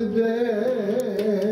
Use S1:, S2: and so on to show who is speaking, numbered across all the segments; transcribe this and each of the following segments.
S1: ਲਾਜ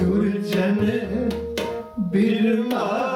S1: ਦੁਰਜਨ ਬਿਰਮਾਇਆ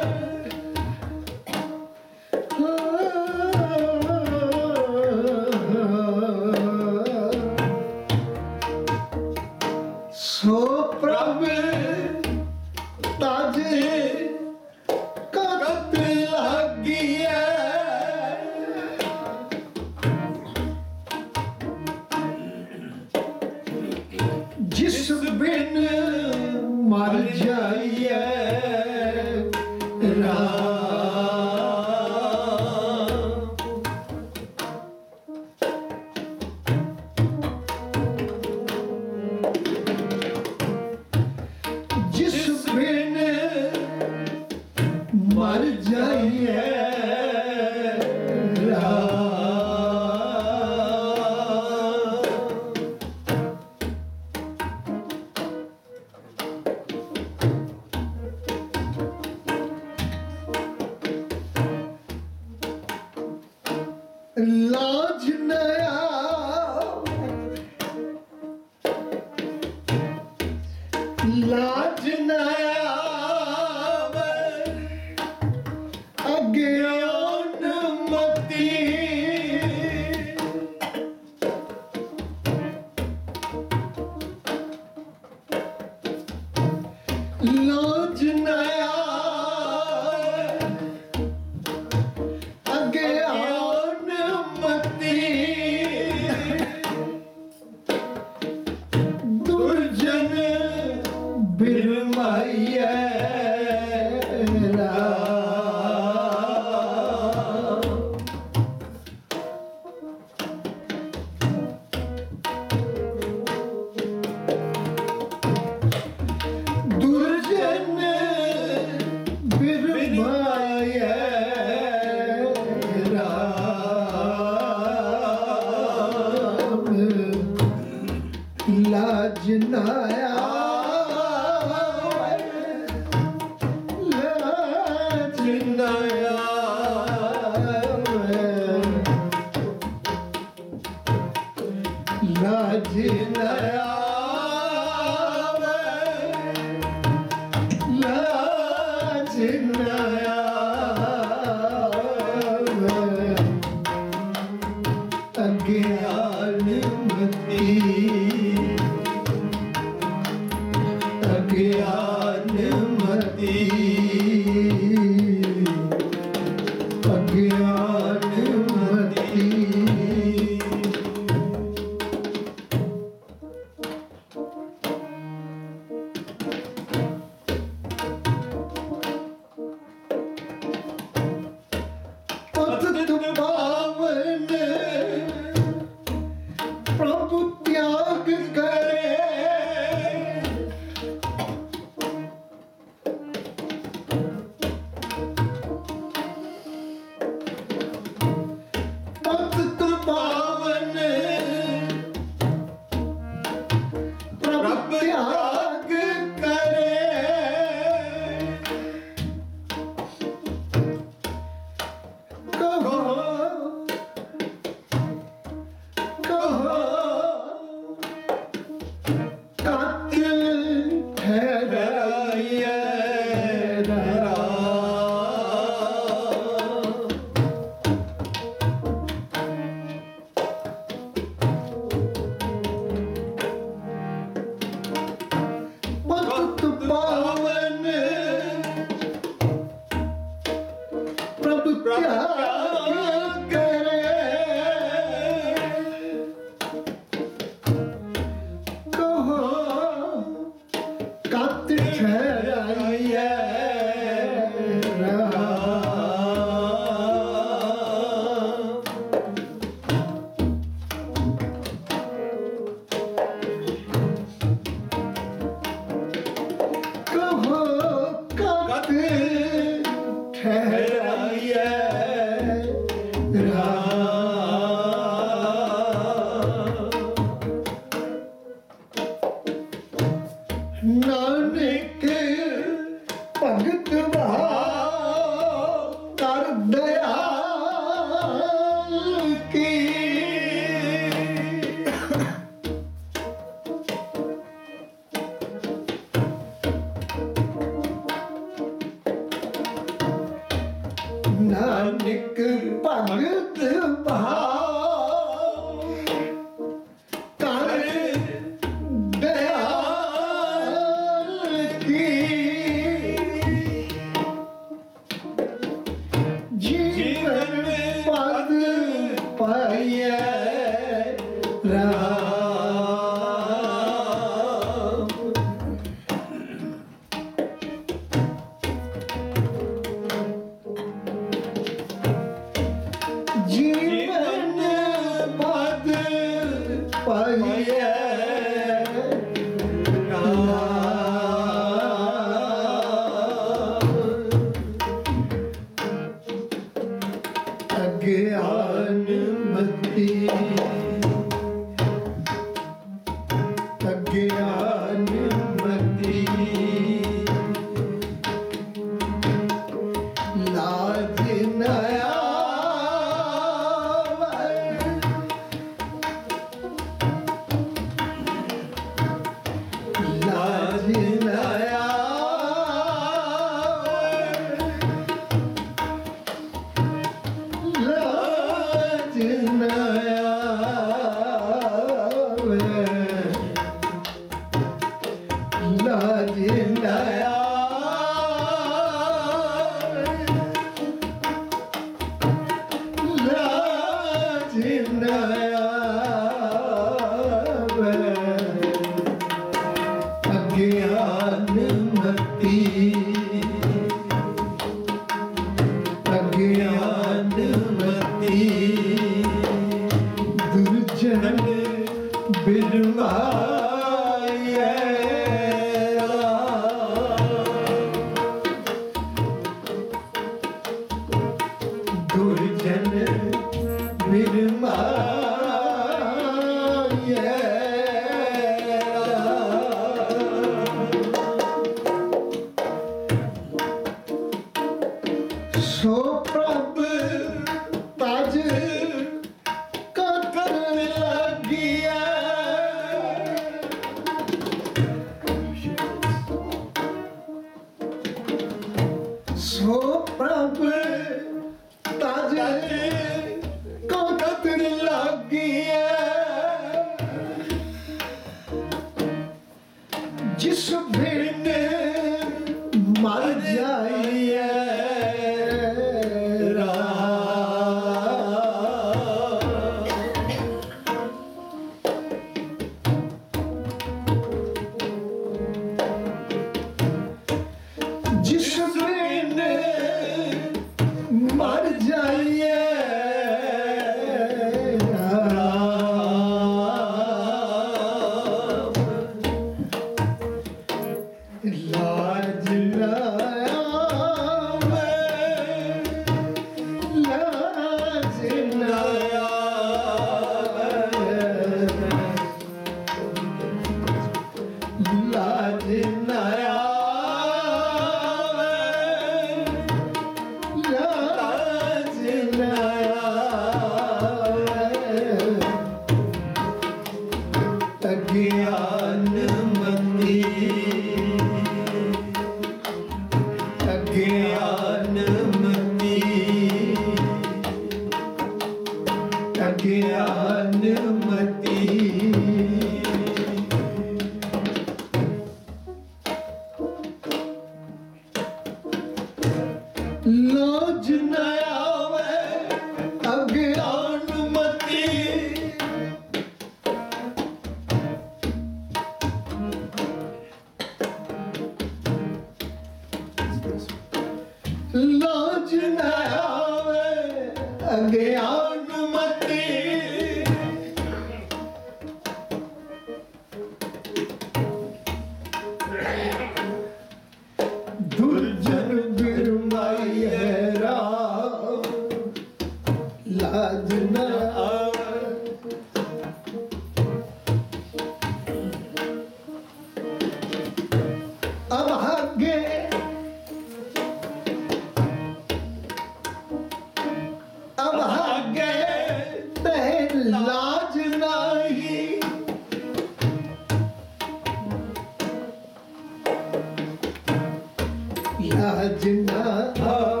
S1: ਜਿੰਨਾ ਨਾ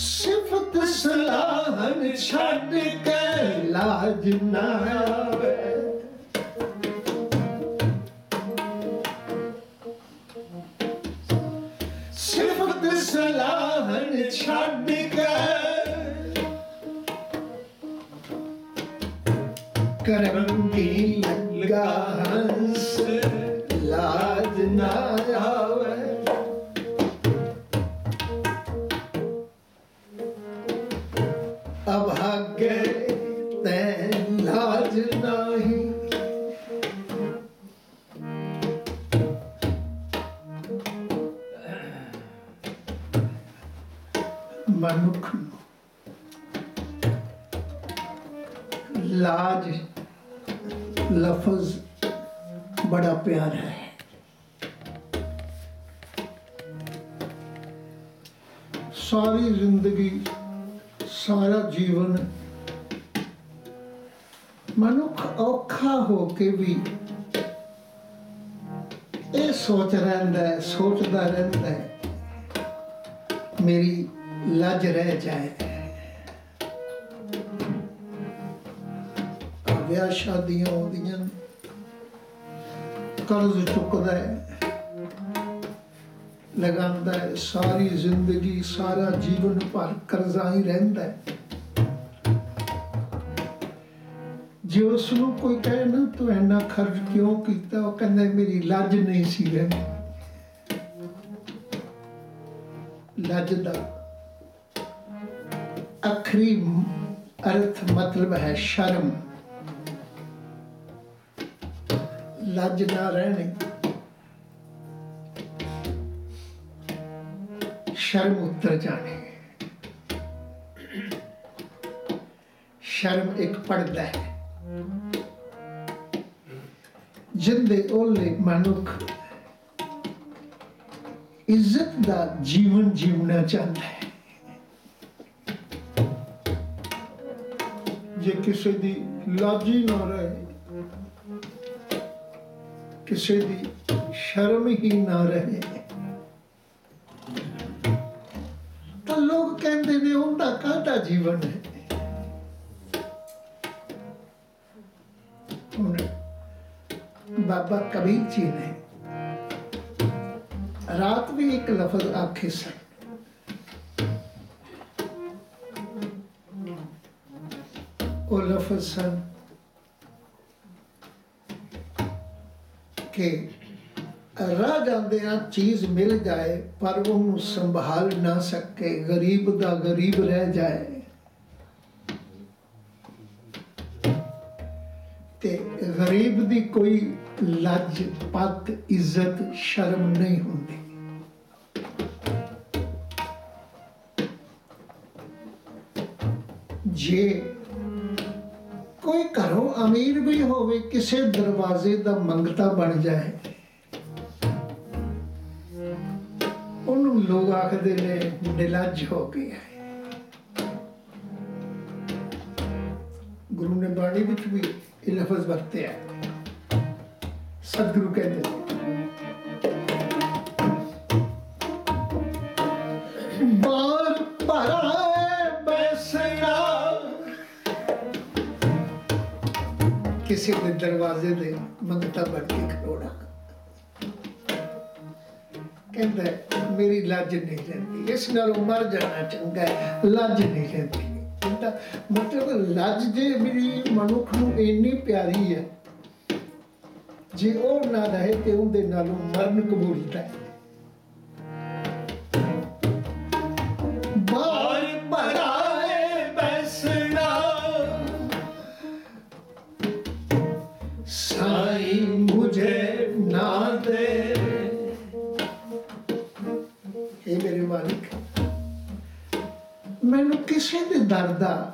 S1: ਸਿਫਤ ਸਲਾਹਨ ਛੱਡ ਕੇ ਲਾਜ ਨਾ ਆਵੇ। ਸਿਫਤ ਸਲਾਹਨ ਛੱਡ ਕੇ ਕਰੰਗੀ ਲੱਗਾ ਸਾਰਾ ਜੀਵਨ ਭਰ ਕਰਜ਼ਾ ਹੀ ਰਹਿੰਦਾ ਹੈ। ਜੇ ਉਸ ਨੂੰ ਕੋਈ ਕਹੇ ਨਾ, ਤੂੰ ਇੰਨਾ ਖਰਚ ਕਿਉਂ ਕੀਤਾ? ਉਹ ਕਹਿੰਦਾ, ਮੇਰੀ ਲੱਜ ਨਹੀਂ ਸੀ ਰਹਿੰਦੀ। ਲੱਜ ਦਾ ਅਖਰੀ ਅਰਥ ਮਤਲਬ ਹੈ ਸ਼ਰਮ। ਲੱਜ ਨਾ ਰਹਿਣੀ। ਸ਼ਰਮ ਉਤਰ ਜਾਣੀ ਸ਼ਰਮ ਇੱਕ ਪਰਦਾ ਹੈ। ਜਿੰਦੇ ਓਲੇ ਮਨੁੱਖ ਇੱਜ਼ਤ ਦਾ ਜੀਵਨ ਜੀਵਣਾ ਚਾਹੁੰਦਾ ਹੈ। ਜੇ ਕਿਸੇ ਦੀ ਲਾਜੀ ਨਾ ਰਹੇ, ਕਿਸੇ ਦੀ ਸ਼ਰਮ ਹੀ ਨਾ ਰਹੇ ਉਹਦਾ ਜੀਵਨ ਹੈ? ਹੁਣ ਬਾਬਾ ਕਬੀਰ ਜੀ ਨੇ ਰਾਤ ਵੀ ਇੱਕ ਲਫ਼ਜ਼ ਆਖੇ ਸਨ। ਉਹ ਲਫ਼ਜ਼ ਸਨ ਕਿ ਰਾਹ ਜਾਂਦਿਆਂ ਚੀਜ਼ ਮਿਲ ਜਾਏ, ਪਰ ਉਹਨੂੰ ਸੰਭਾਲ ਨਾ ਸਕੇ, ਗਰੀਬ ਦਾ ਗਰੀਬ ਰਹਿ ਜਾਏ। ਤੇ ਗਰੀਬ ਦੀ ਕੋਈ ਲੱਜ ਪੱਤ ਇੱਜ਼ਤ, ਸ਼ਰਮ ਨਹੀਂ ਹੁੰਦੀ। ਜੇ ਕੋਈ ਘਰੋਂ ਅਮੀਰ ਵੀ ਹੋਵੇ, ਕਿਸੇ ਦਰਵਾਜ਼ੇ ਦਾ ਮੰਗਤਾ ਬਣ ਜਾਏ ਉਹਨੂੰ ਲੋਕ ਆਖਦੇ ਨੇ ਨਿਲੱਜ ਹੋ ਗਿਆ ਗੁਰੂ ਨੇ ਬਾਣੀ ਵਿੱਚ ਵੀ ਇਹ ਲਫ਼ਜ਼ ਵਰਤਿਆ ਸਤਿਗੁਰੂ ਕਹਿੰਦੇ ਨੇ। ਕਿਸੇ ਦੇ ਦਰਵਾਜ਼ੇ ਤੇ ਮੰਗਤਾ ਬਣ ਕੇ ਖੜੋੜਾ ਕਹਿੰਦਾ, ਮੇਰੀ ਲੱਜ ਨਹੀਂ ਲੈਂਦੀ। ਇਸ ਨਾਲ ਮਰ ਜਾਣਾ ਚੰਗਾ ਹੈ। ਲੱਜ ਨਹੀਂ ਲੈਂਦੀ। ਕਹਿੰਦਾ, ਮਤਲਬ ਲੱਜ ਜੇ ਮੇਰੀ ਮਨੁੱਖ ਨੂੰ ਇੰਨੀ ਪਿਆਰੀ ਹੈ, ਜੇ ਉਹ ਨਾ ਰਹੇ ਤੇ ਉਹਦੇ ਨਾਲੋਂ ਮਰਨ ਕਬੂਲਤਾ ਹੈ। ਕਿਸੇ ਦੇ ਦਰ ਦਾ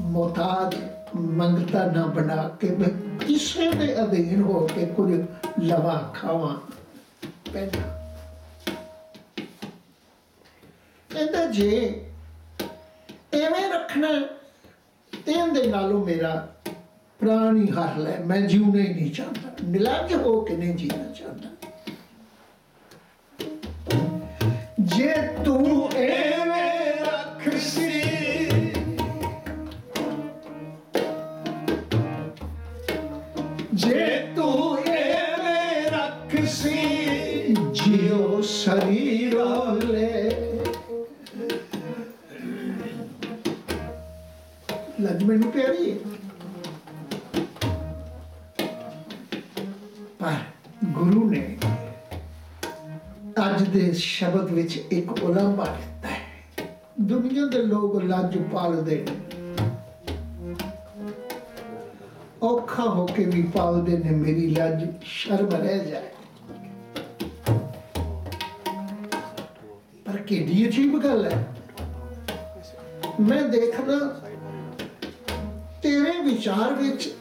S1: ਮੁਹਤਾਜ ਮੰਗਤਾ ਨਾ ਬਣਾ ਕੇ ਮੈਂ ਕਿਸੇ ਦੇ ਅਧੀਨ ਹੋ ਕੇ ਕੁਝ ਲਵਾ ਖਾਵਾਂ। ਪੈਦਾ ਕਹਿੰਦਾ, ਜੇ ਐਵੇਂ ਰੱਖਣਾ ਤੇ ਇਹਦੇ ਨਾਲੋਂ ਮੇਰਾ ਪ੍ਰਾਣ ਹੀ ਹਰ ਲੈ, ਮੈਂ ਜਿਉਣਾ ਹੀ ਨਹੀਂ ਚਾਹੁੰਦਾ। ਨਿਲੱਜ ਹੋ ਕੇ ਨਹੀਂ ਜੀਣਾ ਚਾਹੁੰਦਾ। ਜੇ ਤੂੰ ਇਹ ਮੈਨੂੰ ਪਿਆਰੀ ਪਰ ਗੁਰੂ ਨੇ ਅੱਜ ਦੇ ਸ਼ਬਦ ਵਿੱਚ ਇੱਕ ਉਲੰਭਾ ਦਿੱਤਾ ਹੈ। ਦੁਨੀਆ ਦੇ ਲੋਕ ਲੱਜ ਪਾਲਦੇ ਨੇ। ਔਖਾ ਹੋ ਕੇ ਵੀ ਪਾਲਦੇ ਨੇ, ਮੇਰੀ ਲੱਜ ਸ਼ਰਮ ਰਹਿ ਜਾਏ। ਪਰ ਕਿਹੜੀ ਅਜੀਬ ਗੱਲ ਹੈ? ਮੈਂ ਦੇਖਦਾ ਤੇਰੇ ਵਿਚਾਰ ਵਿੱਚ,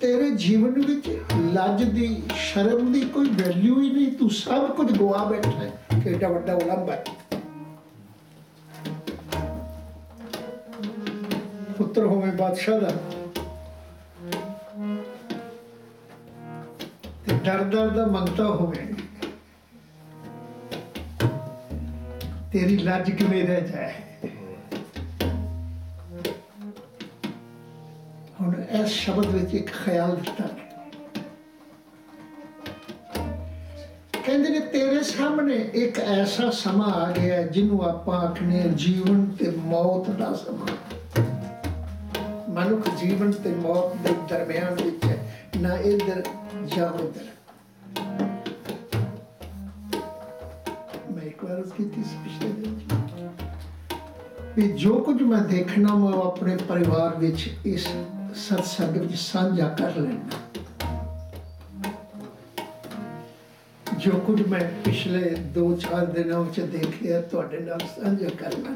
S1: ਤੇਰੇ ਜੀਵਨ ਵਿੱਚ ਲੱਜ ਦੀ, ਸ਼ਰਮ ਦੀ ਕੋਈ ਵੈਲਿਊ ਹੀ ਨਹੀਂ। ਤੂੰ ਸਭ ਕੁਝ ਗਵਾ ਬੈਠਾ ਹੈ। ਕਿਹੜਾ ਵੱਡਾ ਉਲੰਭ ਹੈ। ਪੁੱਤਰ ਹੋਵੇ ਬਾਦਸ਼ਾਹ ਦਾ। ਤੇ ਡਰ ਡਰ ਦਾ ਮੰਗਤਾ ਹੋਵੇ। ਤੇਰੀ ਲੱਜ ਕਿਵੇਂ ਰਹਿ ਜਾਏ? ਇਸ ਸ਼ਬਦ ਵਿੱਚ ਇੱਕ ਖਿਆਲ ਦਿੱਤਾ ਕਹਿੰਦੇ ਨੇ ਤੇਰੇ ਸਾਹਮਣੇ ਇੱਕ ਐਸਾ ਸਮਾਂ ਆ ਗਿਆ ਜਿਹਨੂੰ ਆਪਾਂ ਆਖਨੇ ਜੀਵਨ ਤੇ ਮੌਤ ਦਾ ਸਮਾਂ ਮਨੁੱਖ ਜੀਵਨ ਤੇ ਮੌਤ ਦੇ ਦਰਮਿਆਨ ਵਿੱਚ ਹੈ ਨਾ ਇਧਰ ਜਾਂ ਉਧਰ ਮੈਂ ਇੱਕ ਵਾਰ ਉਸ ਕੀਤੀ ਸੀ ਪਿਛਲੇ ਦਿਨ ਵੀ ਜੋ ਕੁਝ ਮੈਂ ਦੇਖਣਾ ਮੈਂ ਉਹ ਆਪਣੇ ਪਰਿਵਾਰ ਵਿੱਚ ਇਸ ਸਤਸੰਗ ਵਿੱਚ ਸਾਂਝਾ ਕਰ ਲੈਣਾ ਜੋ ਕੁਝ ਮੈਂ ਪਿਛਲੇ 2-4 ਦਿਨਾਂ ਵਿੱਚ ਦੇਖਿਆ, ਤੁਹਾਡੇ ਨਾਲ ਸਾਂਝਾ ਕਰਨਾ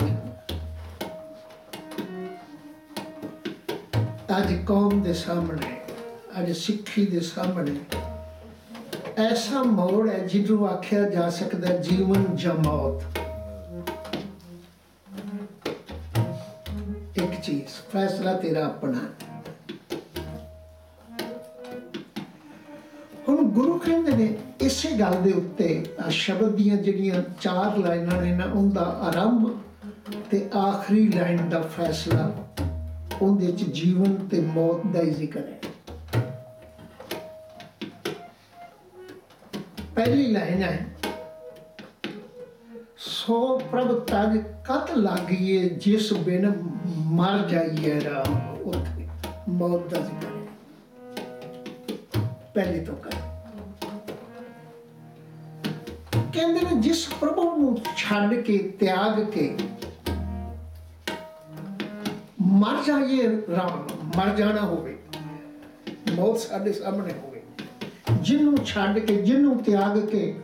S1: ਅੱਜ ਕੌਮ ਦੇ ਸਾਹਮਣੇ, ਅੱਜ ਸਿੱਖੀ ਦੇ ਸਾਹਮਣੇ ਐਸਾ ਮੋੜ ਹੈ ਜਿਹਨੂੰ ਆਖਿਆ ਜਾ ਸਕਦਾ ਜੀਵਨ ਜਾਂ ਮੌਤ। ਇੱਕ ਚੀਜ਼, ਫੈਸਲਾ ਤੇਰਾ ਆਪਣਾ ਗੁਰੂ ਕਹਿੰਦੇ ਨੇ, ਇਸੇ ਗੱਲ ਦੇ ਉੱਤੇ ਸ਼ਬਦ ਦੀਆਂ ਜਿਹੜੀਆਂ ਚਾਰ ਲਾਈਨਾਂ ਨੇ ਨਾ, ਉਹਦਾ ਆਰੰਭ ਤੇ ਆਖਰੀ ਲਾਈਨ ਦਾ ਫੈਸਲਾ, ਉਹਦੇ ਵਿੱਚ ਜੀਵਨ ਤੇ ਮੌਤ ਦਾ ਹੀ ਜ਼ਿਕਰ ਹੈ। ਪਹਿਲੀ ਲਾਈਨ ਹੈ, ਸੋ ਪ੍ਰਭ ਤਜ ਕਤ ਲਾਗੀਏ, ਜਿਸ ਬਿਨ ਮਰ ਜਾਈਏ ਰਾਮ, ਉੱਥੇ ਮੌਤ ਦਾ ਜ਼ਿਕਰ ਹੈ। ਪਹਿਲੀ ਤੋਂ ਕਰ। ਕਹਿੰਦੇ ਨੇ ਜਿਸ ਪ੍ਰਭੂ ਨੂੰ ਛੱਡ ਕੇ, ਤਿਆਗ ਕੇ ਮਰ ਜਾਈਏ ਰਾਮ, ਮਰ ਜਾਣਾ ਹੋਵੇ। ਮੌਤ ਸਾਡੇ ਸਾਹਮਣੇ ਹੋਵੇ। ਜਿਹਨੂੰ ਛੱਡ ਕੇ ਜਿਹਨੂੰ ਤਿਆਗ ਕੇ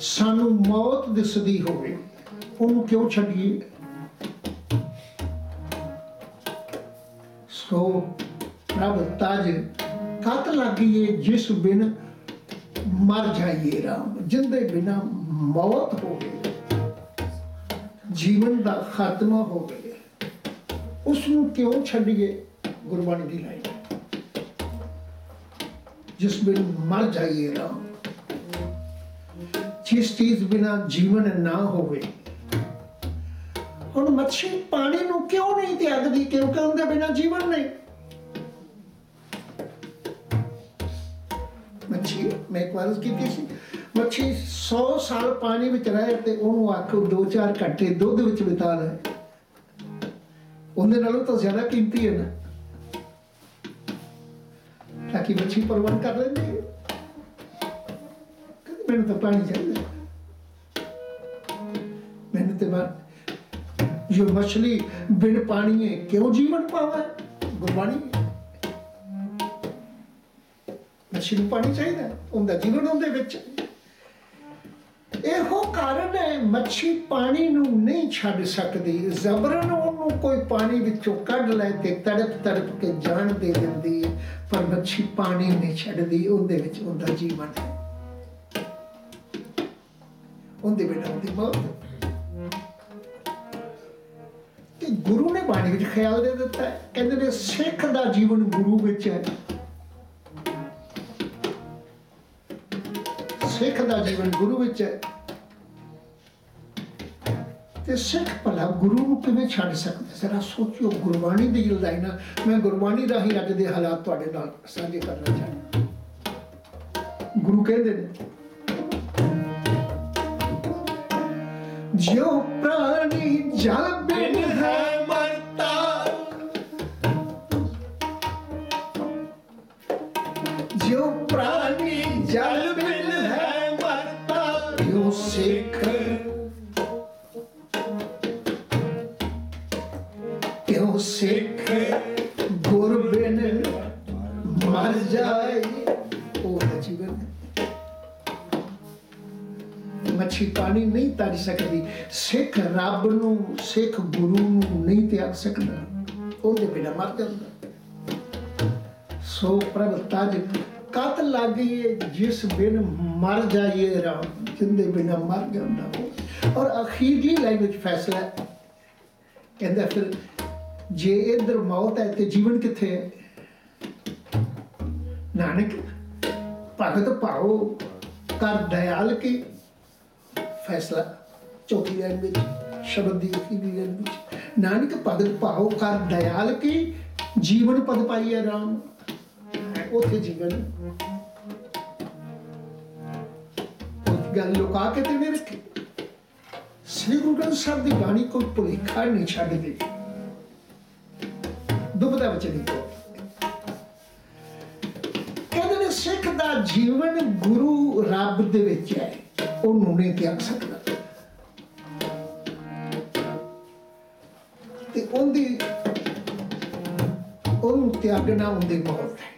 S1: ਸਾਨੂੰ ਮੌਤ ਦਿਸਦੀ ਹੋਵੇ, ਉਹਨੂੰ ਕਿਉਂ ਛੱਡੀਏ? ਸੋ ਪ੍ਰਭ ਤਾਜ ਕਤ ਲਾਗੀਏ ਜਿਸ ਬਿਨ ਮਰ ਜਾਈਏ ਰਾਮ, ਜਿੰਦੇ ਬਿਨਾ ਮੌਤ ਹੋਵੇ, ਜੀਵਨ ਦਾ ਖਾਤਮਾ ਹੋਵੇ ਉਸ ਨੂੰ ਕਿਉਂ ਛੱਡੀਏ ਗੁਰਬਾਣੀ ਦੀ ਲਾਈਨ? ਜਿਸ ਬਿਨ ਮਰ ਜਾਈਏ ਰਾਮ, ਜਿਸ ਚੀਜ਼ ਬਿਨਾ ਜੀਵਨ ਨਾ ਹੋਵੇ, ਹੁਣ ਮੱਛੀ ਪਾਣੀ ਨੂੰ ਕਿਉਂ ਨਹੀਂ ਤਿਆਗਦੀ? ਕਿਉਂਕਿ ਉਹਦੇ ਬਿਨਾ ਜੀਵਨ ਨਹੀਂ। ਮੱਛੀ, ਮੈਂ ਇੱਕ ਵਾਰ ਕੀਤੀ ਸੀ। ਮੱਛੀ 100 ਸਾਲ ਪਾਣੀ ਵਿੱਚ ਰਹੇ ਤੇ ਉਹਨੂੰ ਆਖੋ 2-4 ਘੰਟੇ ਦੁੱਧ ਵਿੱਚ ਬਿਤਾ ਲੈ ਉਹਦੇ ਨਾਲੋਂ ਤਾਂ ਜ਼ਿਆਦਾ ਕੀਮਤੀ ਹੈ ਨਾ। ਤਾਂ ਕਿ ਮੱਛੀ ਪਰਵਾਨ ਕਰ ਲੈਂਦੀ ਹੈ। ਮੈਨੂੰ ਤਾਂ ਪਾਣੀ ਚਾਹੀਦਾ। ਮੈਨੂੰ ਤੇ ਬਾ ਜੋ ਮੱਛਲੀ ਬਿਨ ਪਾਣੀ ਹੈ, ਕਿਉਂ ਜੀਵਨ ਪਾਵੇ? ਗੁਰਬਾਣੀ ਮੱਛੀ ਨੂੰ ਪਾਣੀ ਚਾਹੀਦਾ ਉਹਦਾ ਜੀਵਨ ਉਹਦੇ ਵਿੱਚ। ਇਹੋ ਕਾਰਨ ਹੈ, ਮੱਛੀ ਪਾਣੀ ਨੂੰ ਨਹੀਂ ਛੱਡ ਸਕਦੀ। ਜ਼ਬਰਨ ਉਹਨੂੰ ਕੋਈ ਪਾਣੀ ਵਿੱਚੋਂ ਕੱਢ ਲੈ ਤੇ ਤੜਪ ਤੜਪ ਕੇ ਜਾਨ ਦੇ ਦਿੰਦੀ ਹੈ, ਪਰ ਮੱਛੀ ਪਾਣੀ ਨਹੀਂ ਛੱਡਦੀ, ਉਹਦੇ ਵਿੱਚ ਉਹਦਾ ਜੀਵਨ ਹੈ। ਉਹਦੇ ਬਿਨਾਂ ਉਹਦੀ ਮੌਤ ਹੈ। ਗੁਰੂ ਨੇ ਬਾਣੀ ਵਿੱਚ ਖਿਆਲ ਦੇ ਦਿੱਤਾ ਕਹਿੰਦੇ ਨੇ ਸਿੱਖ ਦਾ ਜੀਵਨ ਗੁਰੂ ਵਿੱਚ ਹੈ। ਸਿੱਖ ਦਾ ਜੀਵਨ ਗੁਰੂ ਵਿੱਚ ਹੈ। ਤੇ ਸਿੱਖ ਭਲਾ ਗੁਰੂ ਨੂੰ ਕਿਵੇਂ ਛੱਡ ਸਕਦਾ? ਜ਼ਰਾ ਸੋਚਿਓ, ਗੁਰਬਾਣੀ ਦੀ ਲਾਈਨਾਂ ਮੈਂ ਗੁਰਬਾਣੀ ਦਾ ਹੀ ਅੱਜ ਦੇ ਹਾਲਾਤ ਤੁਹਾਡੇ ਨਾਲ ਸਾਂਝੇ ਕਰਨਾ ਚਾਹੁੰਦਾ। ਗੁਰੂ ਕਹਿੰਦੇ ਨੇ, ਜਿਉ ਪ੍ਰਾਣੀ ਜਲ ਮੱਛੀ ਪਾਣੀ ਨਹੀਂ ਤਰ ਸਕਦੀ, ਸਿੱਖ ਰੱਬ ਨੂੰ, ਸਿੱਖ ਗੁਰੂ ਨੂੰ ਨਹੀਂ ਤਿਆਗ ਸਕਦਾ। ਉਹਦੇ ਬਿਨਾ ਮਰ ਜਾਂਦਾ। ਸੋ ਪ੍ਰਭ ਤਜ ਕਤ ਲਾਗੀਏ, ਜਿਸ ਬਿਨ ਮਰ ਜਾਈਏ ਰਾਮ, ਜਿੰਦੇ ਬਿਨਾ ਮਰ ਜਾਂਦਾ ਔਰ ਅਖੀਰਲੀ ਲਾਈਨ ਵਿੱਚ ਫੈਸਲਾ ਕਹਿੰਦਾ ਫਿਰ, ਜੇ ਇਧਰ ਮੌਤ ਹੈ ਤੇ ਜੀਵਨ ਕਿੱਥੇ ਹੈ? ਨਾਨਕ, ਭਗਤ ਭਾਉ ਕਰ ਦਇਆਲ ਕੀ? ਫੈਸਲਾ ਚੌਥੀ ਲੈਣ ਵਿੱਚ, ਸ਼ਬਦ ਦੀ ਅਖੀਰੀ ਲਾਈਨ ਵਿੱਚ, ਨਾਨਕ ਭਗਤ ਭਾਉ ਕਰ ਦਇਆਲ ਕੀ, ਜੀਵਨ ਪਦ ਪਾਈਏ ਰਾਮ। ਉਥੇ ਜੀਵਨ। ਗੱਲ ਲੁਕਾ ਕੇ ਤੇ ਨਹੀਂ ਰੱਖੀ। ਸ੍ਰੀ ਗੁਰੂ ਗ੍ਰੰਥ ਸਾਹਿਬ ਦੀ ਬਾਣੀ ਕੋਈ ਭੁਲੇਖਾ ਨਹੀਂ ਛੱਡਦੀ ਦੁਬਦਾ ਵਿੱਚ ਨਹੀਂ ਕਹਿੰਦੇ ਨੇ, ਸਿੱਖ ਦਾ ਜੀਵਨ ਗੁਰੂ ਰੱਬ ਦੇ ਵਿੱਚ ਹੈ। ਉਹਨੂੰ ਨਹੀਂ ਤਿਆਗ ਸਕਦਾ। ਤੇ ਉਹਦੀ ਉਹਨੂੰ ਤਿਆਗਣਾ ਉਹਦੀ ਮੌਤ ਹੈ।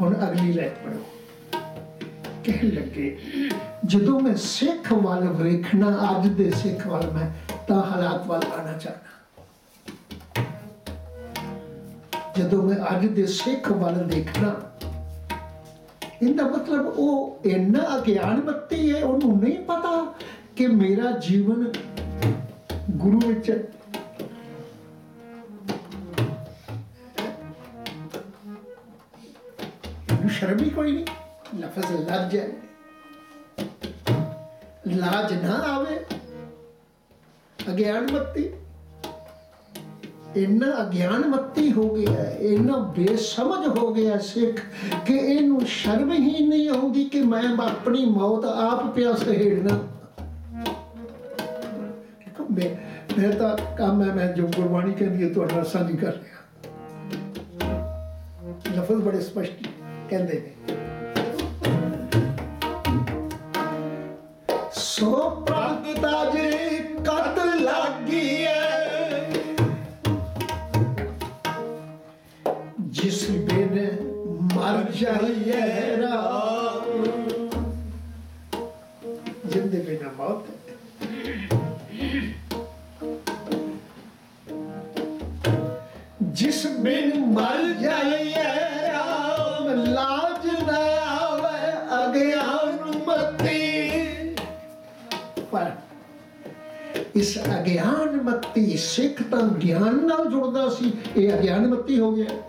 S1: ਹੁਣ ਅਗਲੀ ਲਾਈਨ ਪੜੋ ਕਹਿ ਲੱਗੇ, ਜਦੋਂ ਮੈਂ ਸਿੱਖ ਵੱਲ ਵੇਖਣਾ, ਅੱਜ ਦੇ ਸਿੱਖ ਵੱਲ ਮੈਂ ਤਾਂ ਹਾਲਾਤ ਵੱਲ ਆਣਾ ਚਾਹਨਾ ਜਦੋਂ ਮੈਂ ਅੱਜ ਦੇ ਸਿੱਖ ਵੱਲ ਦੇਖਣਾ ਇਹਦਾ ਮਤਲਬ ਉਹ ਇੰਨਾ ਅਗਿਆਨਮਤੀ ਹੈ, ਉਹਨੂੰ ਨਹੀਂ ਪਤਾ ਕਿ ਮੇਰਾ ਜੀਵਨ ਗੁਰੂ ਵਿੱਚ ਹੈ। ਸ਼ਰਮ ਹੀ ਕੋਈ ਨਹੀਂ। ਲਫ਼ਜ਼ ਲੱਜ ਹੈ। ਲਾਜ ਨਾ ਆਵੇ। ਅਗਿਆਨਮਤੀ ਇੰਨਾ ਅਗਿਆਨਮਤੀ ਹੋ ਗਿਆ ਇੰਨਾ ਬੇਸਮਝ ਹੋ ਗਿਆ ਸਿੱਖ ਕਿ ਇਹਨੂੰ ਸ਼ਰਮ ਹੀ ਨਹੀਂ ਆਉਂਦੀ ਕਿ ਮੈਂ ਆਪਣੀ ਮੌਤ ਆਪ ਪਿਆ ਸਹੇੜਨਾ ਮੈਂ ਮੈਂ ਤਾਂ ਕੰਮ ਹੈ, ਮੈਂ ਜੋ ਗੁਰਬਾਣੀ ਕਹਿੰਦੀ ਹੈ, ਤੁਹਾਡੇ ਨਾਲ ਸਾਂਝੀ ਕਰ ਰਿਹਾ। ਲਫ਼ਜ਼ ਬੜੇ ਸਪਸ਼ਟ ਕਹਿੰਦੇ ਨੇ। ਸੋ ਪ੍ਰਗਟਾ ਜੇ। ਮਰ ਜਾਈਏ ਰਾਮ ਜਿੰਦੇ ਬਿਨਾ ਮੌਤ ਹੈ। ਜਿਸ ਬਿਨ ਮਰ ਜਾਈਏ ਰਾਮ, ਲਾਜ ਨਾ ਆਵੇ ਅਗਿਆਨ ਪਰ ਇਸ ਅਗਿਆਨ ਮਤੀ ਸਿੱਖ ਤਾਂ ਗਿਆਨ ਨਾਲ ਜੁੜਦਾ ਸੀ, ਇਹ ਅਗਿਆਨ ਮਤੀ ਹੋ ਗਿਆ।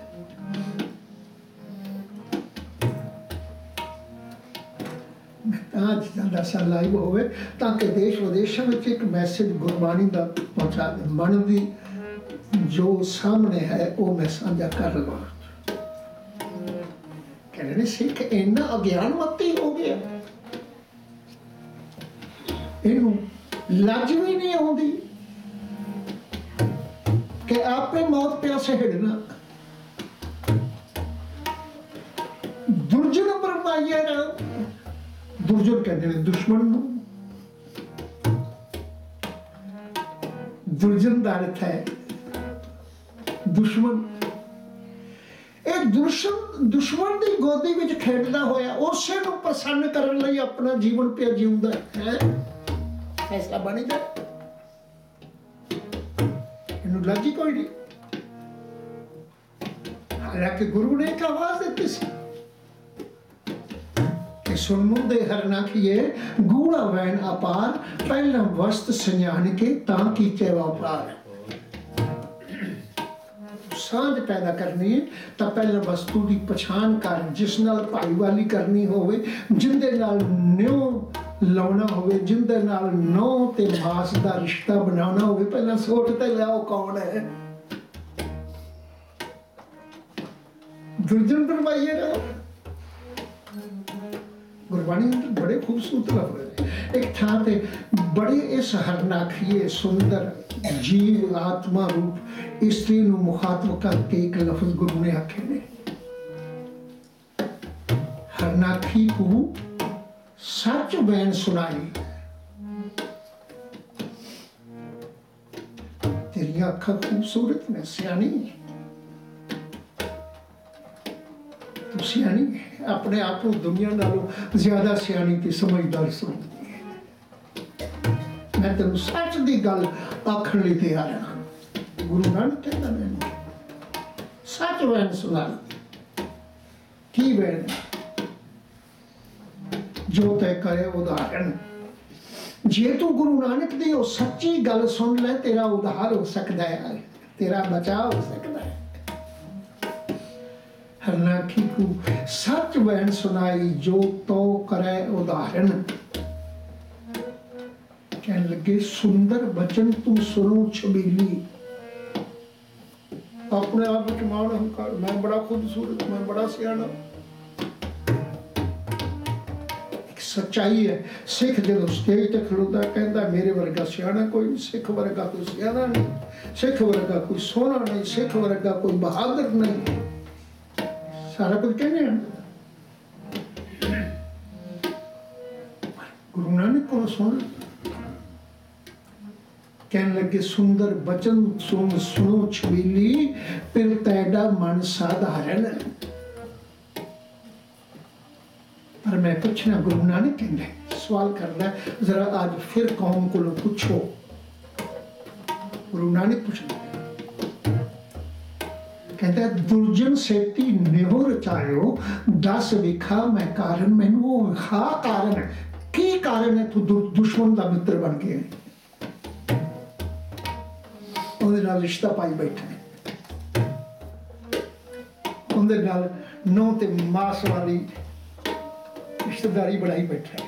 S1: ਅੱਜ ਦਾ ਸਨ ਹੋਵੇ, ਤਾਂ ਕਿ ਦੇਸ਼ ਵਿਦੇਸ਼ਾਂ ਵਿੱਚ ਇੱਕ ਮੈਸੇਜ ਗੁਰਬਾਣੀ ਦਾ ਪਹੁੰਚਾ ਦੇ ਮਨ ਦੀ ਜੋ ਸਾਹਮਣੇ ਹੈ, ਉਹ ਮੈਂ ਸਾਂਝਾ ਕਰ ਲਵਾਂ। ਨੇ, ਸਿੱਖ ਇੰਨਾ ਅਗਿਆਨਮਤੀ ਹੋ ਗਿਆ। ਇਹਨੂੰ ਲੱਜ ਵੀ ਨਹੀਂ ਆਉਂਦੀ ਕਿ ਆਪੇ ਮੌਤ ਪਿਆਸੇ ਹਿੜਨਾ ਦੁਰਜਨ ਕਹਿੰਦੇ ਨੇ ਦੁਸ਼ਮਣ ਨੂੰ ਦੁਰਜਨ ਦਾ ਅਰਥ ਹੈ ਦੁਸ਼ਮਣ ਇਹ ਦੁਸ਼ਮਣ ਦੁਸ਼ਮਣ ਦੀ ਗੋਦੀ ਵਿੱਚ ਖੇਡਦਾ ਹੋਇਆ ਉਸੇ ਨੂੰ ਪ੍ਰਸੰਨ ਕਰਨ ਲਈ ਆਪਣਾ ਜੀਵਨ ਪਿਆ ਜਿਉਂਦਾ ਹੈ ਫੈਸਲਾ ਬਣ ਬਣੇਗਾ ਇਹਨੂੰ ਲੱਗੀ ਕੋਈ ਨਹੀਂ ਹਾਲਾਂਕਿ ਗੁਰੂ ਨੇ ਇੱਕ ਆਵਾਜ਼ ਦਿੱਤੀ ਸੀ ਕਿ ਸੁਣਮੁੰਦੇ ਹਰਨਾ ਕੀਏ, ਗੂੜਾ ਵੈਨ ਅਪਾਰ, ਪਹਿਲਾਂ ਵਸਤ ਸੰਜਾਨ ਕੇ ਤਾਂ ਕੀਤੇ ਵਪਾਰ। ਸਾਂਝ ਪੈਦਾ ਕਰਨੀ ਹੈ, ਤਾਂ ਪਹਿਲਾਂ ਵਸਤੂ ਦੀ ਪਛਾਣ ਕਰ, ਜਿਸ ਨਾਲ ਭਾਈਵਾਲੀ ਕਰਨੀ ਹੋਵੇ, ਜਿੰਦੇ ਨਾਲ ਨਿਉ ਲਾਉਣਾ ਹੋਵੇ, ਜਿੰਦੇ ਨਾਲ ਨੌ ਤੇ ਮਾਸ ਦਾ ਰਿਸ਼ਤਾ ਬਣਾਉਣਾ ਹੋਵੇ, ਪਹਿਲਾਂ ਸੋਚ ਤੇ ਲਿਆਓ ਕੌਣ ਹੈ। ਦੁਰਜਨ ਪਰਵਾਈਏ ਨਾ ਗੁਰਬਾਣੀ ਵਿੱਚ ਬੜੇ ਖੂਬਸੂਰਤ ਲਫ਼ਜ਼ ਹੈ ਇੱਕ ਥਾਂ ਤੇ ਬੜੇ ਇਸ ਹਰਨਾਖੀਏ ਸੁੰਦਰ ਜੀਵ ਆਤਮਾ ਰੂਪ ਇਸਤਰੀ ਨੂੰ ਮੁਖਾਤਬ ਕਰਕੇ ਇੱਕ ਲਫ਼ਜ਼ ਗੁਰੂ ਨੇ ਆਖੇ ਨੇ। ਹਰਨਾਖੀ ਨੂੰ ਸੱਚ ਬੈਨ ਸੁਣਾਈ। ਤੇਰੀਆਂ ਅੱਖਾਂ ਖੂਬਸੂਰਤ ਨੇ ਸਿਆਣੀ। ਸਿਆਣੀ, ਆਪਣੇ ਆਪ ਨੂੰ ਦੁਨੀਆ ਨਾਲੋਂ ਜ਼ਿਆਦਾ ਸਿਆਣੀ ਤੇ ਸਮਝਦਾਰ ਸਮਝਦੀ ਹੈ। ਮੈਂ ਤੈਨੂੰ ਸੱਚ ਦੀ ਗੱਲ ਆਖਣ ਲਈ ਤਿਆਰ ਹਾਂ। ਗੁਰੂ ਨਾਨਕ ਕਹਿੰਦਾ ਮੈਨੂੰ, ਸੱਚ ਵੈਨ ਸੁਣਾ ਕੀ ਵੈਨ ਜੋ ਤੈ ਕਰੇ ਉਦਾਹਰਣ। ਜੇ ਤੂੰ ਗੁਰੂ ਨਾਨਕ ਦੀ ਉਹ ਸੱਚੀ ਗੱਲ ਸੁਣ ਲੈ, ਤੇਰਾ ਉਧਾਰ ਹੋ ਸਕਦਾ ਹੈ। ਤੇਰਾ ਬਚਾਅ ਹੋ ਸਕਦਾ ਹੈ। ਹਰਨਾਖੀ ਕੋ ਸੱਚ ਬੈਨ ਸੁਨਾਈ ਜੋ ਤੋ ਕਰੇ ਉਦਾਹਰਣ। ਕਹਿਣ ਲੱਗੇ, ਸੁੰਦਰ ਬਚਨ ਤੂੰ ਸੁਣੋ ਛਬੀਲੀ। ਆਪਣੇ ਆਪ ਵਿੱਚ ਮਾਣ ਹੰਕਾਰ ਮੈਂ ਬੜਾ ਖੂਬਸੂਰਤ, ਮੈਂ ਬੜਾ ਸਿਆਣਾ। ਇੱਕ ਸੱਚਾਈ ਹੈ, ਸਿੱਖ ਜਦੋਂ ਸਟੇਜ ਤੇ ਖੜੋਦਾ ਕਹਿੰਦਾ, ਮੇਰੇ ਵਰਗਾ ਸਿਆਣਾ ਕੋਈ ਨਹੀਂ, ਸਿੱਖ ਵਰਗਾ ਕੋਈ ਸਿਆਣਾ ਨਹੀਂ, ਸਿੱਖ ਵਰਗਾ ਕੋਈ ਸੋਹਣਾ ਨਹੀਂ, ਸਿੱਖ ਵਰਗਾ ਕੋਈ ਬਹਾਦਰ ਨਹੀਂ। ਸਾਰਾ ਕੁਝ ਕਹਿੰਦੇ ਹਨ ਗੁਰੂ ਨਾਨਕ ਕੋਲ ਸੁਣ। ਕਹਿਣ ਲੱਗੇ, ਸੁੰਦਰ ਬਚਨ ਸੁਣ, ਸੁਣੋ ਛਬੀਲੀ, ਫਿਰ ਤੈਡਾ ਮਨ ਸਾਧਾਰਨ। ਪਰ ਮੈਂ ਪੁੱਛਣਾ, ਗੁਰੂ ਨਾਨਕ ਕਹਿੰਦੇ ਸਵਾਲ ਕਰਦਾ ਜ਼ਰਾ ਅੱਜ ਫਿਰ ਕੌਮ ਕੋਲੋਂ ਪੁੱਛੋ। ਗੁਰੂ ਨਾਨਕ ਪੁੱਛਦਾ ਕਹਿੰਦਾ, ਦੁਰਜਨ ਸੇਤੀ ਨਿਹੋ ਰਚਾਇਓ ਦਸ ਵਿਖਾ ਮੈਂ ਕਾਰਨ, ਮੈਨੂੰ ਉਹ ਵਿਖਾ ਕਾਰਨ ਕੀ ਕਾਰਨ ਹੈ ਤੂੰ ਦੁਸ਼ਮਣ ਦਾ ਮਿੱਤਰ ਬਣ ਗਿਆ ਉਹਦੇ ਨਾਲ ਰਿਸ਼ਤਾ ਪਾਈ ਬੈਠਾ ਉਹਦੇ ਨਾਲ ਨੌ ਤੇ ਮਾਸ ਵਾਲੀ ਰਿਸ਼ਤੇਦਾਰੀ ਬਣਾਈ ਬੈਠਾ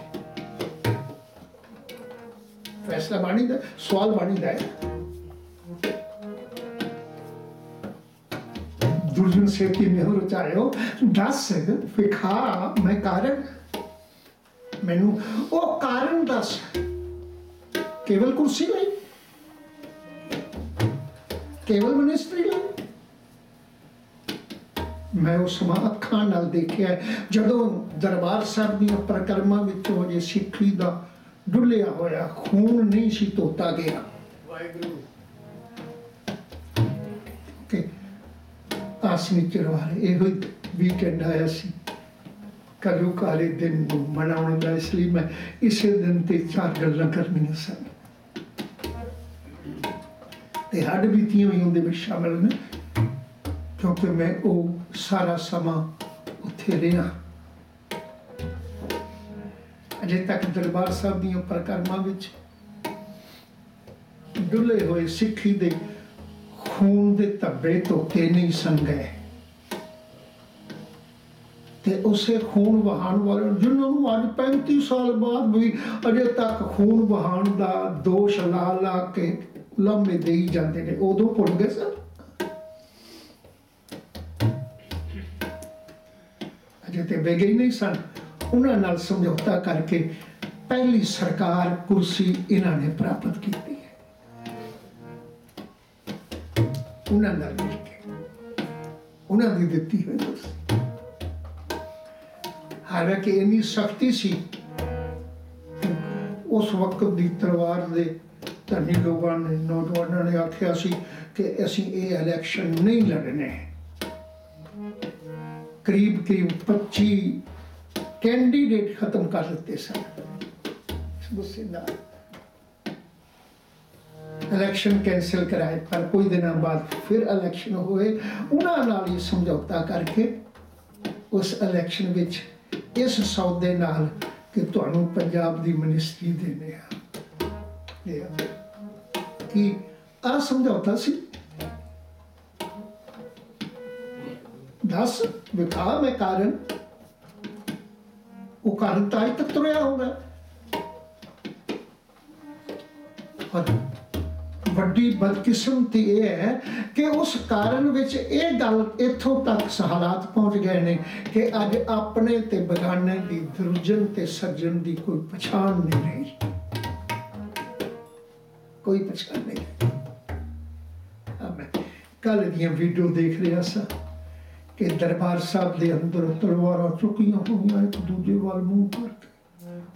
S1: ਫੈਸਲਾ ਬਾਣੀ ਦਾ ਸਵਾਲ ਬਾਣੀ ਦਾ ਹੈ। ਦੁਰਜਨ ਸੇਤੀ ਨਿਹੋ ਰਚਾਇਓ ਦੱਸ ਵਿਖਾ ਮੈਂ ਕਾਰਨ ਮੈਨੂੰ ਉਹ ਕਾਰਨ ਦੱਸ ਕੇਵਲ ਕੁਰਸੀ ਲਈ ਕੇਵਲ ਮਨਿਸਟਰੀ ਲਈ ਮੈਂ ਉਸ ਸਮਾਂ ਅੱਖਾਂ ਨਾਲ ਦੇਖਿਆ ਜਦੋਂ ਦਰਬਾਰ ਸਾਹਿਬ ਦੀਆਂ ਪ੍ਰਕਰਮਾਂ ਵਿੱਚੋਂ ਜੇ ਸਿੱਖੀ ਦਾ ਡੁੱਲਿਆ ਹੋਇਆ ਖੂਨ ਨਹੀਂ ਸੀ ਤੋਤਾ ਗਿਆ
S2: ਵਾਹਿਗੁਰੂ
S1: ਆਸਮੀ ਚਰਵਾਲ ਇਹੋ ਵੀਕਐਂਡ ਆਇਆ ਸੀ। ਕਲੂ ਕਾਲੇ ਦਿਨ ਨੂੰ ਮਨਾਉਣ ਦਾ ਇਸ ਲਈ ਮੈਂ ਇਸੇ ਦਿਨ ਤੇ ਚਾਰ ਗੱਲਾਂ ਕਰਨੀਆਂ ਸਨ। ਤੇ ਹੱਡ ਬੀਤੀਆਂ ਵੀ ਉਹਦੇ ਵਿੱਚ ਸ਼ਾਮਲ ਨੇ, ਕਿਉਂਕਿ ਮੈਂ ਉਹ ਸਾਰਾ ਸਮਾਂ ਉੱਥੇ ਰਿਹਾ। ਅਜੇ ਤੱਕ ਦਰਬਾਰ ਸਾਹਿਬ ਦੀਆਂ ਪ੍ਰਕਰਮਾਂ ਵਿੱਚ ਡੁੱਲੇ ਹੋਏ ਸਿੱਖੀ ਦੇ ਖੂਨ ਦੇ ਧੱਬੇ ਧੋਤੇ ਨਹੀਂ ਸਨ ਗਏ। ਤੇ ਉਸੇ ਖੂਨ ਵਹਾਣ ਵਾਲੇ ਜਿਨ੍ਹਾਂ ਨੂੰ ਅੱਜ 35 ਸਾਲ ਬਾਅਦ ਵੀ ਅਜੇ ਤੱਕ ਖੂਨ ਵਹਾਣ ਦਾ ਦੋਸ਼ ਲਾ ਲਾ ਕੇ ਲੰਮੇ ਦੇਈ ਜਾਂਦੇ ਨੇ, ਉਦੋਂ ਭੁੱਲ ਗਏ ਸਨ ਅਜੇ ਤੇ ਵੇਗੇ ਹੀ ਨਹੀਂ ਸਨ। ਉਹਨਾਂ ਨਾਲ ਸਮਝੌਤਾ ਕਰਕੇ ਪਹਿਲੀ ਸਰਕਾਰ ਕੁਰਸੀ ਇਹਨਾਂ ਨੇ ਪ੍ਰਾਪਤ ਕੀਤੀ। ਉਹਨਾਂ ਨਾਲ ਮਿਲ ਕੇ ਉਹਨਾਂ ਦੀ ਦਿੱਤੀ ਹੋਈ ਕੁਰਸੀ ਹਾਲਾਂਕਿ ਇੰਨੀ ਸਖਤੀ ਸੀ ਉਸ ਵਕਤ ਦੀ ਤਲਵਾਰ ਦੇ ਧਨੀ ਲੋਕਾਂ ਨੇ ਨੌਜਵਾਨਾਂ ਨੇ ਆਖਿਆ ਸੀ ਕਿ ਅਸੀਂ ਇਹ ਇਲੈਕਸ਼ਨ ਨਹੀਂ ਲੜਨੇ ਕਰੀਬ ਕਰੀਬ 25 ਕੈਂਡੀਡੇਟ ਖਤਮ ਕਰ ਦਿੱਤੇ ਸਨ ਇਸ ਨਾਲ ਇਲੈਕਸ਼ਨ ਕੈਂਸਲ ਕਰਾਏ, ਪਰ ਕੁਝ ਦਿਨਾਂ ਬਾਅਦ ਫਿਰ ਇਲੈਕਸ਼ਨ ਹੋਏ। ਉਹਨਾਂ ਨਾਲ ਹੀ ਸਮਝੌਤਾ ਕਰਕੇ ਉਸ ਇਲੈਕਸ਼ਨ ਵਿੱਚ ਇਸ ਸੌਦੇ ਨਾਲ ਕਿ ਤੁਹਾਨੂੰ ਪੰਜਾਬ ਦੀ ਮਿਨਿਸਟਰੀ ਦੇਣੇ ਆ। ਇਹ ਕਿ ਆ ਸਮਝੌਤਾ ਸੀ? ਦਸ ਵਿਖਾ ਮੈਂ ਕਾਰਨ। ਉਹ ਕਾਰਨ ਤਾਂ ਅਜੇ ਤੱਕ ਤੁਰਿਆ ਹੋਣਾ ਪਰ ਵੱਡੀ ਬਦਕਿਸਮਤੀ ਇਹ ਹੈ ਕਿ ਉਸ ਕਾਰਨ ਵਿੱਚ ਇਹ ਗੱਲ ਇੱਥੋਂ ਤੱਕ ਹਾਲਾਤ ਪਹੁੰਚ ਗਏ ਨੇ ਕਿ ਅੱਜ ਆਪਣੇ ਤੇ ਬਗਾਨੇ ਦੀ, ਦੁਰਜਨ ਤੇ ਸੱਜਣ ਦੀ ਕੋਈ ਪਛਾਣ ਨਹੀਂ ਰਹੀ। ਕੋਈ ਪਛਾਣ ਨਹੀਂ ਆ ਕੱਲ ਦੀਆਂ ਵੀਡੀਓ ਦੇਖ ਰਿਹਾ ਸਾਂ ਕਿ ਦਰਬਾਰ ਸਾਹਿਬ ਦੇ ਅੰਦਰ ਤਲਵਾਰਾਂ ਚੁੱਕੀਆਂ ਹੋਈਆਂ, ਇੱਕ ਦੂਜੇ ਵੱਲ ਮੂੰਹ ਕਰਕੇ।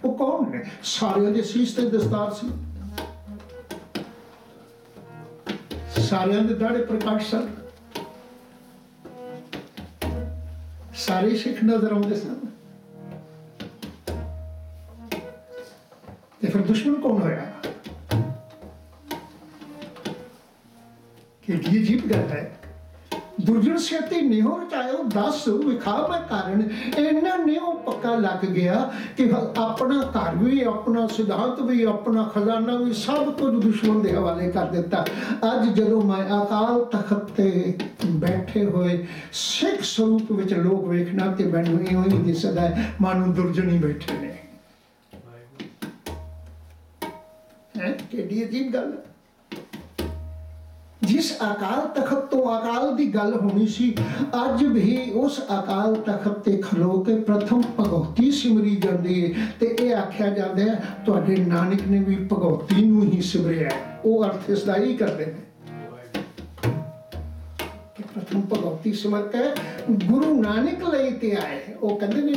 S1: ਉਹ ਕੌਣ ਨੇ? ਸਾਰਿਆਂ ਦੇ ਸੀਸ ਤੇ ਦਸਤਾਰ ਸੀ। ਸਾਰਿਆਂ ਦੇ ਦਾੜੇ ਪ੍ਰਕਾਸ਼ ਸਨ। ਸਾਰੇ ਸਿੱਖ ਨਜ਼ਰ ਆਉਂਦੇ ਸਨ। ਤੇ ਫਿਰ ਦੁਸ਼ਮਣ ਕੌਣ ਹੋਇਆ? ਕਿ ਇਹ ਜੀਪ ਗੱਲ ਹੈ। ਦੁਰਜਨ ਸੇਤੀ ਨਿਹੋ ਚਾਹੋ 10 ਵਿਖਾ ਮੈਂ ਕਾਰਨ। ਇਹਨਾਂ ਨੇ ਉਹ ਪੱਕਾ ਲੱਗ ਗਿਆ ਕਿ ਆਪਣਾ ਘਰ ਵੀ ਆਪਣਾ ਸਿਧਾਂਤ ਵੀ ਆਪਣਾ ਖਜ਼ਾਨਾ ਵੀ ਸਭ ਕੁਝ ਦੁਸ਼ਮਣ ਦੇ ਹਵਾਲੇ ਕਰ ਦਿੱਤਾ। ਅੱਜ ਜਦੋਂ ਮੈਂ ਅਕਾਲ ਤਖਤ ਤੇ ਬੈਠੇ ਹੋਏ ਸਿੱਖ ਸਰੂਪ ਵਿੱਚ ਲੋਕ ਵੇਖਣਾ ਤੇ ਮੈਨੂੰ ਇਉਂ ਹੀ ਦਿਸਦਾ ਮਾਨੂੰ ਦੁਰਜਨੀ ਬੈਠੇ ਨੇ। ਹੈ? ਕਿਹੜੀ ਅਜੀਬ ਗੱਲ ਹੈ। ਜਿਸ ਅਕਾਲ ਤਖਤ ਤੋਂ ਅਕਾਲ ਦੀ ਗੱਲ ਹੋਣੀ ਸੀ, ਅੱਜ ਵੀ ਉਸ ਅਕਾਲ ਤਖਤ ਤੇ ਖਲੋ ਕੇ ਪ੍ਰਥਮ ਭਗਵਤੀ ਸਿਮਰੀ ਜਾਂਦੀ ਹੈ ਤੇ ਇਹ ਆਖਿਆ ਜਾਂਦਾ ਹੈ, ਤੁਹਾਡੇ ਨਾਨਕ ਨੇ ਵੀ ਭਗਵਤੀ ਨੂੰ ਹੀ ਸਿਮਰਿਆ ਉਹ ਅਰਥ ਇਸ ਦਾ ਹੀ ਕਰਦੇ ਨੇ ਕਿ ਪ੍ਰਥਮ ਭਗਵਤੀ ਸਿਮਰ ਕੇ ਗੁਰੂ ਨਾਨਕ ਲਈ ਤੇ ਆਏ। ਉਹ ਕਹਿੰਦੇ ਨੇ,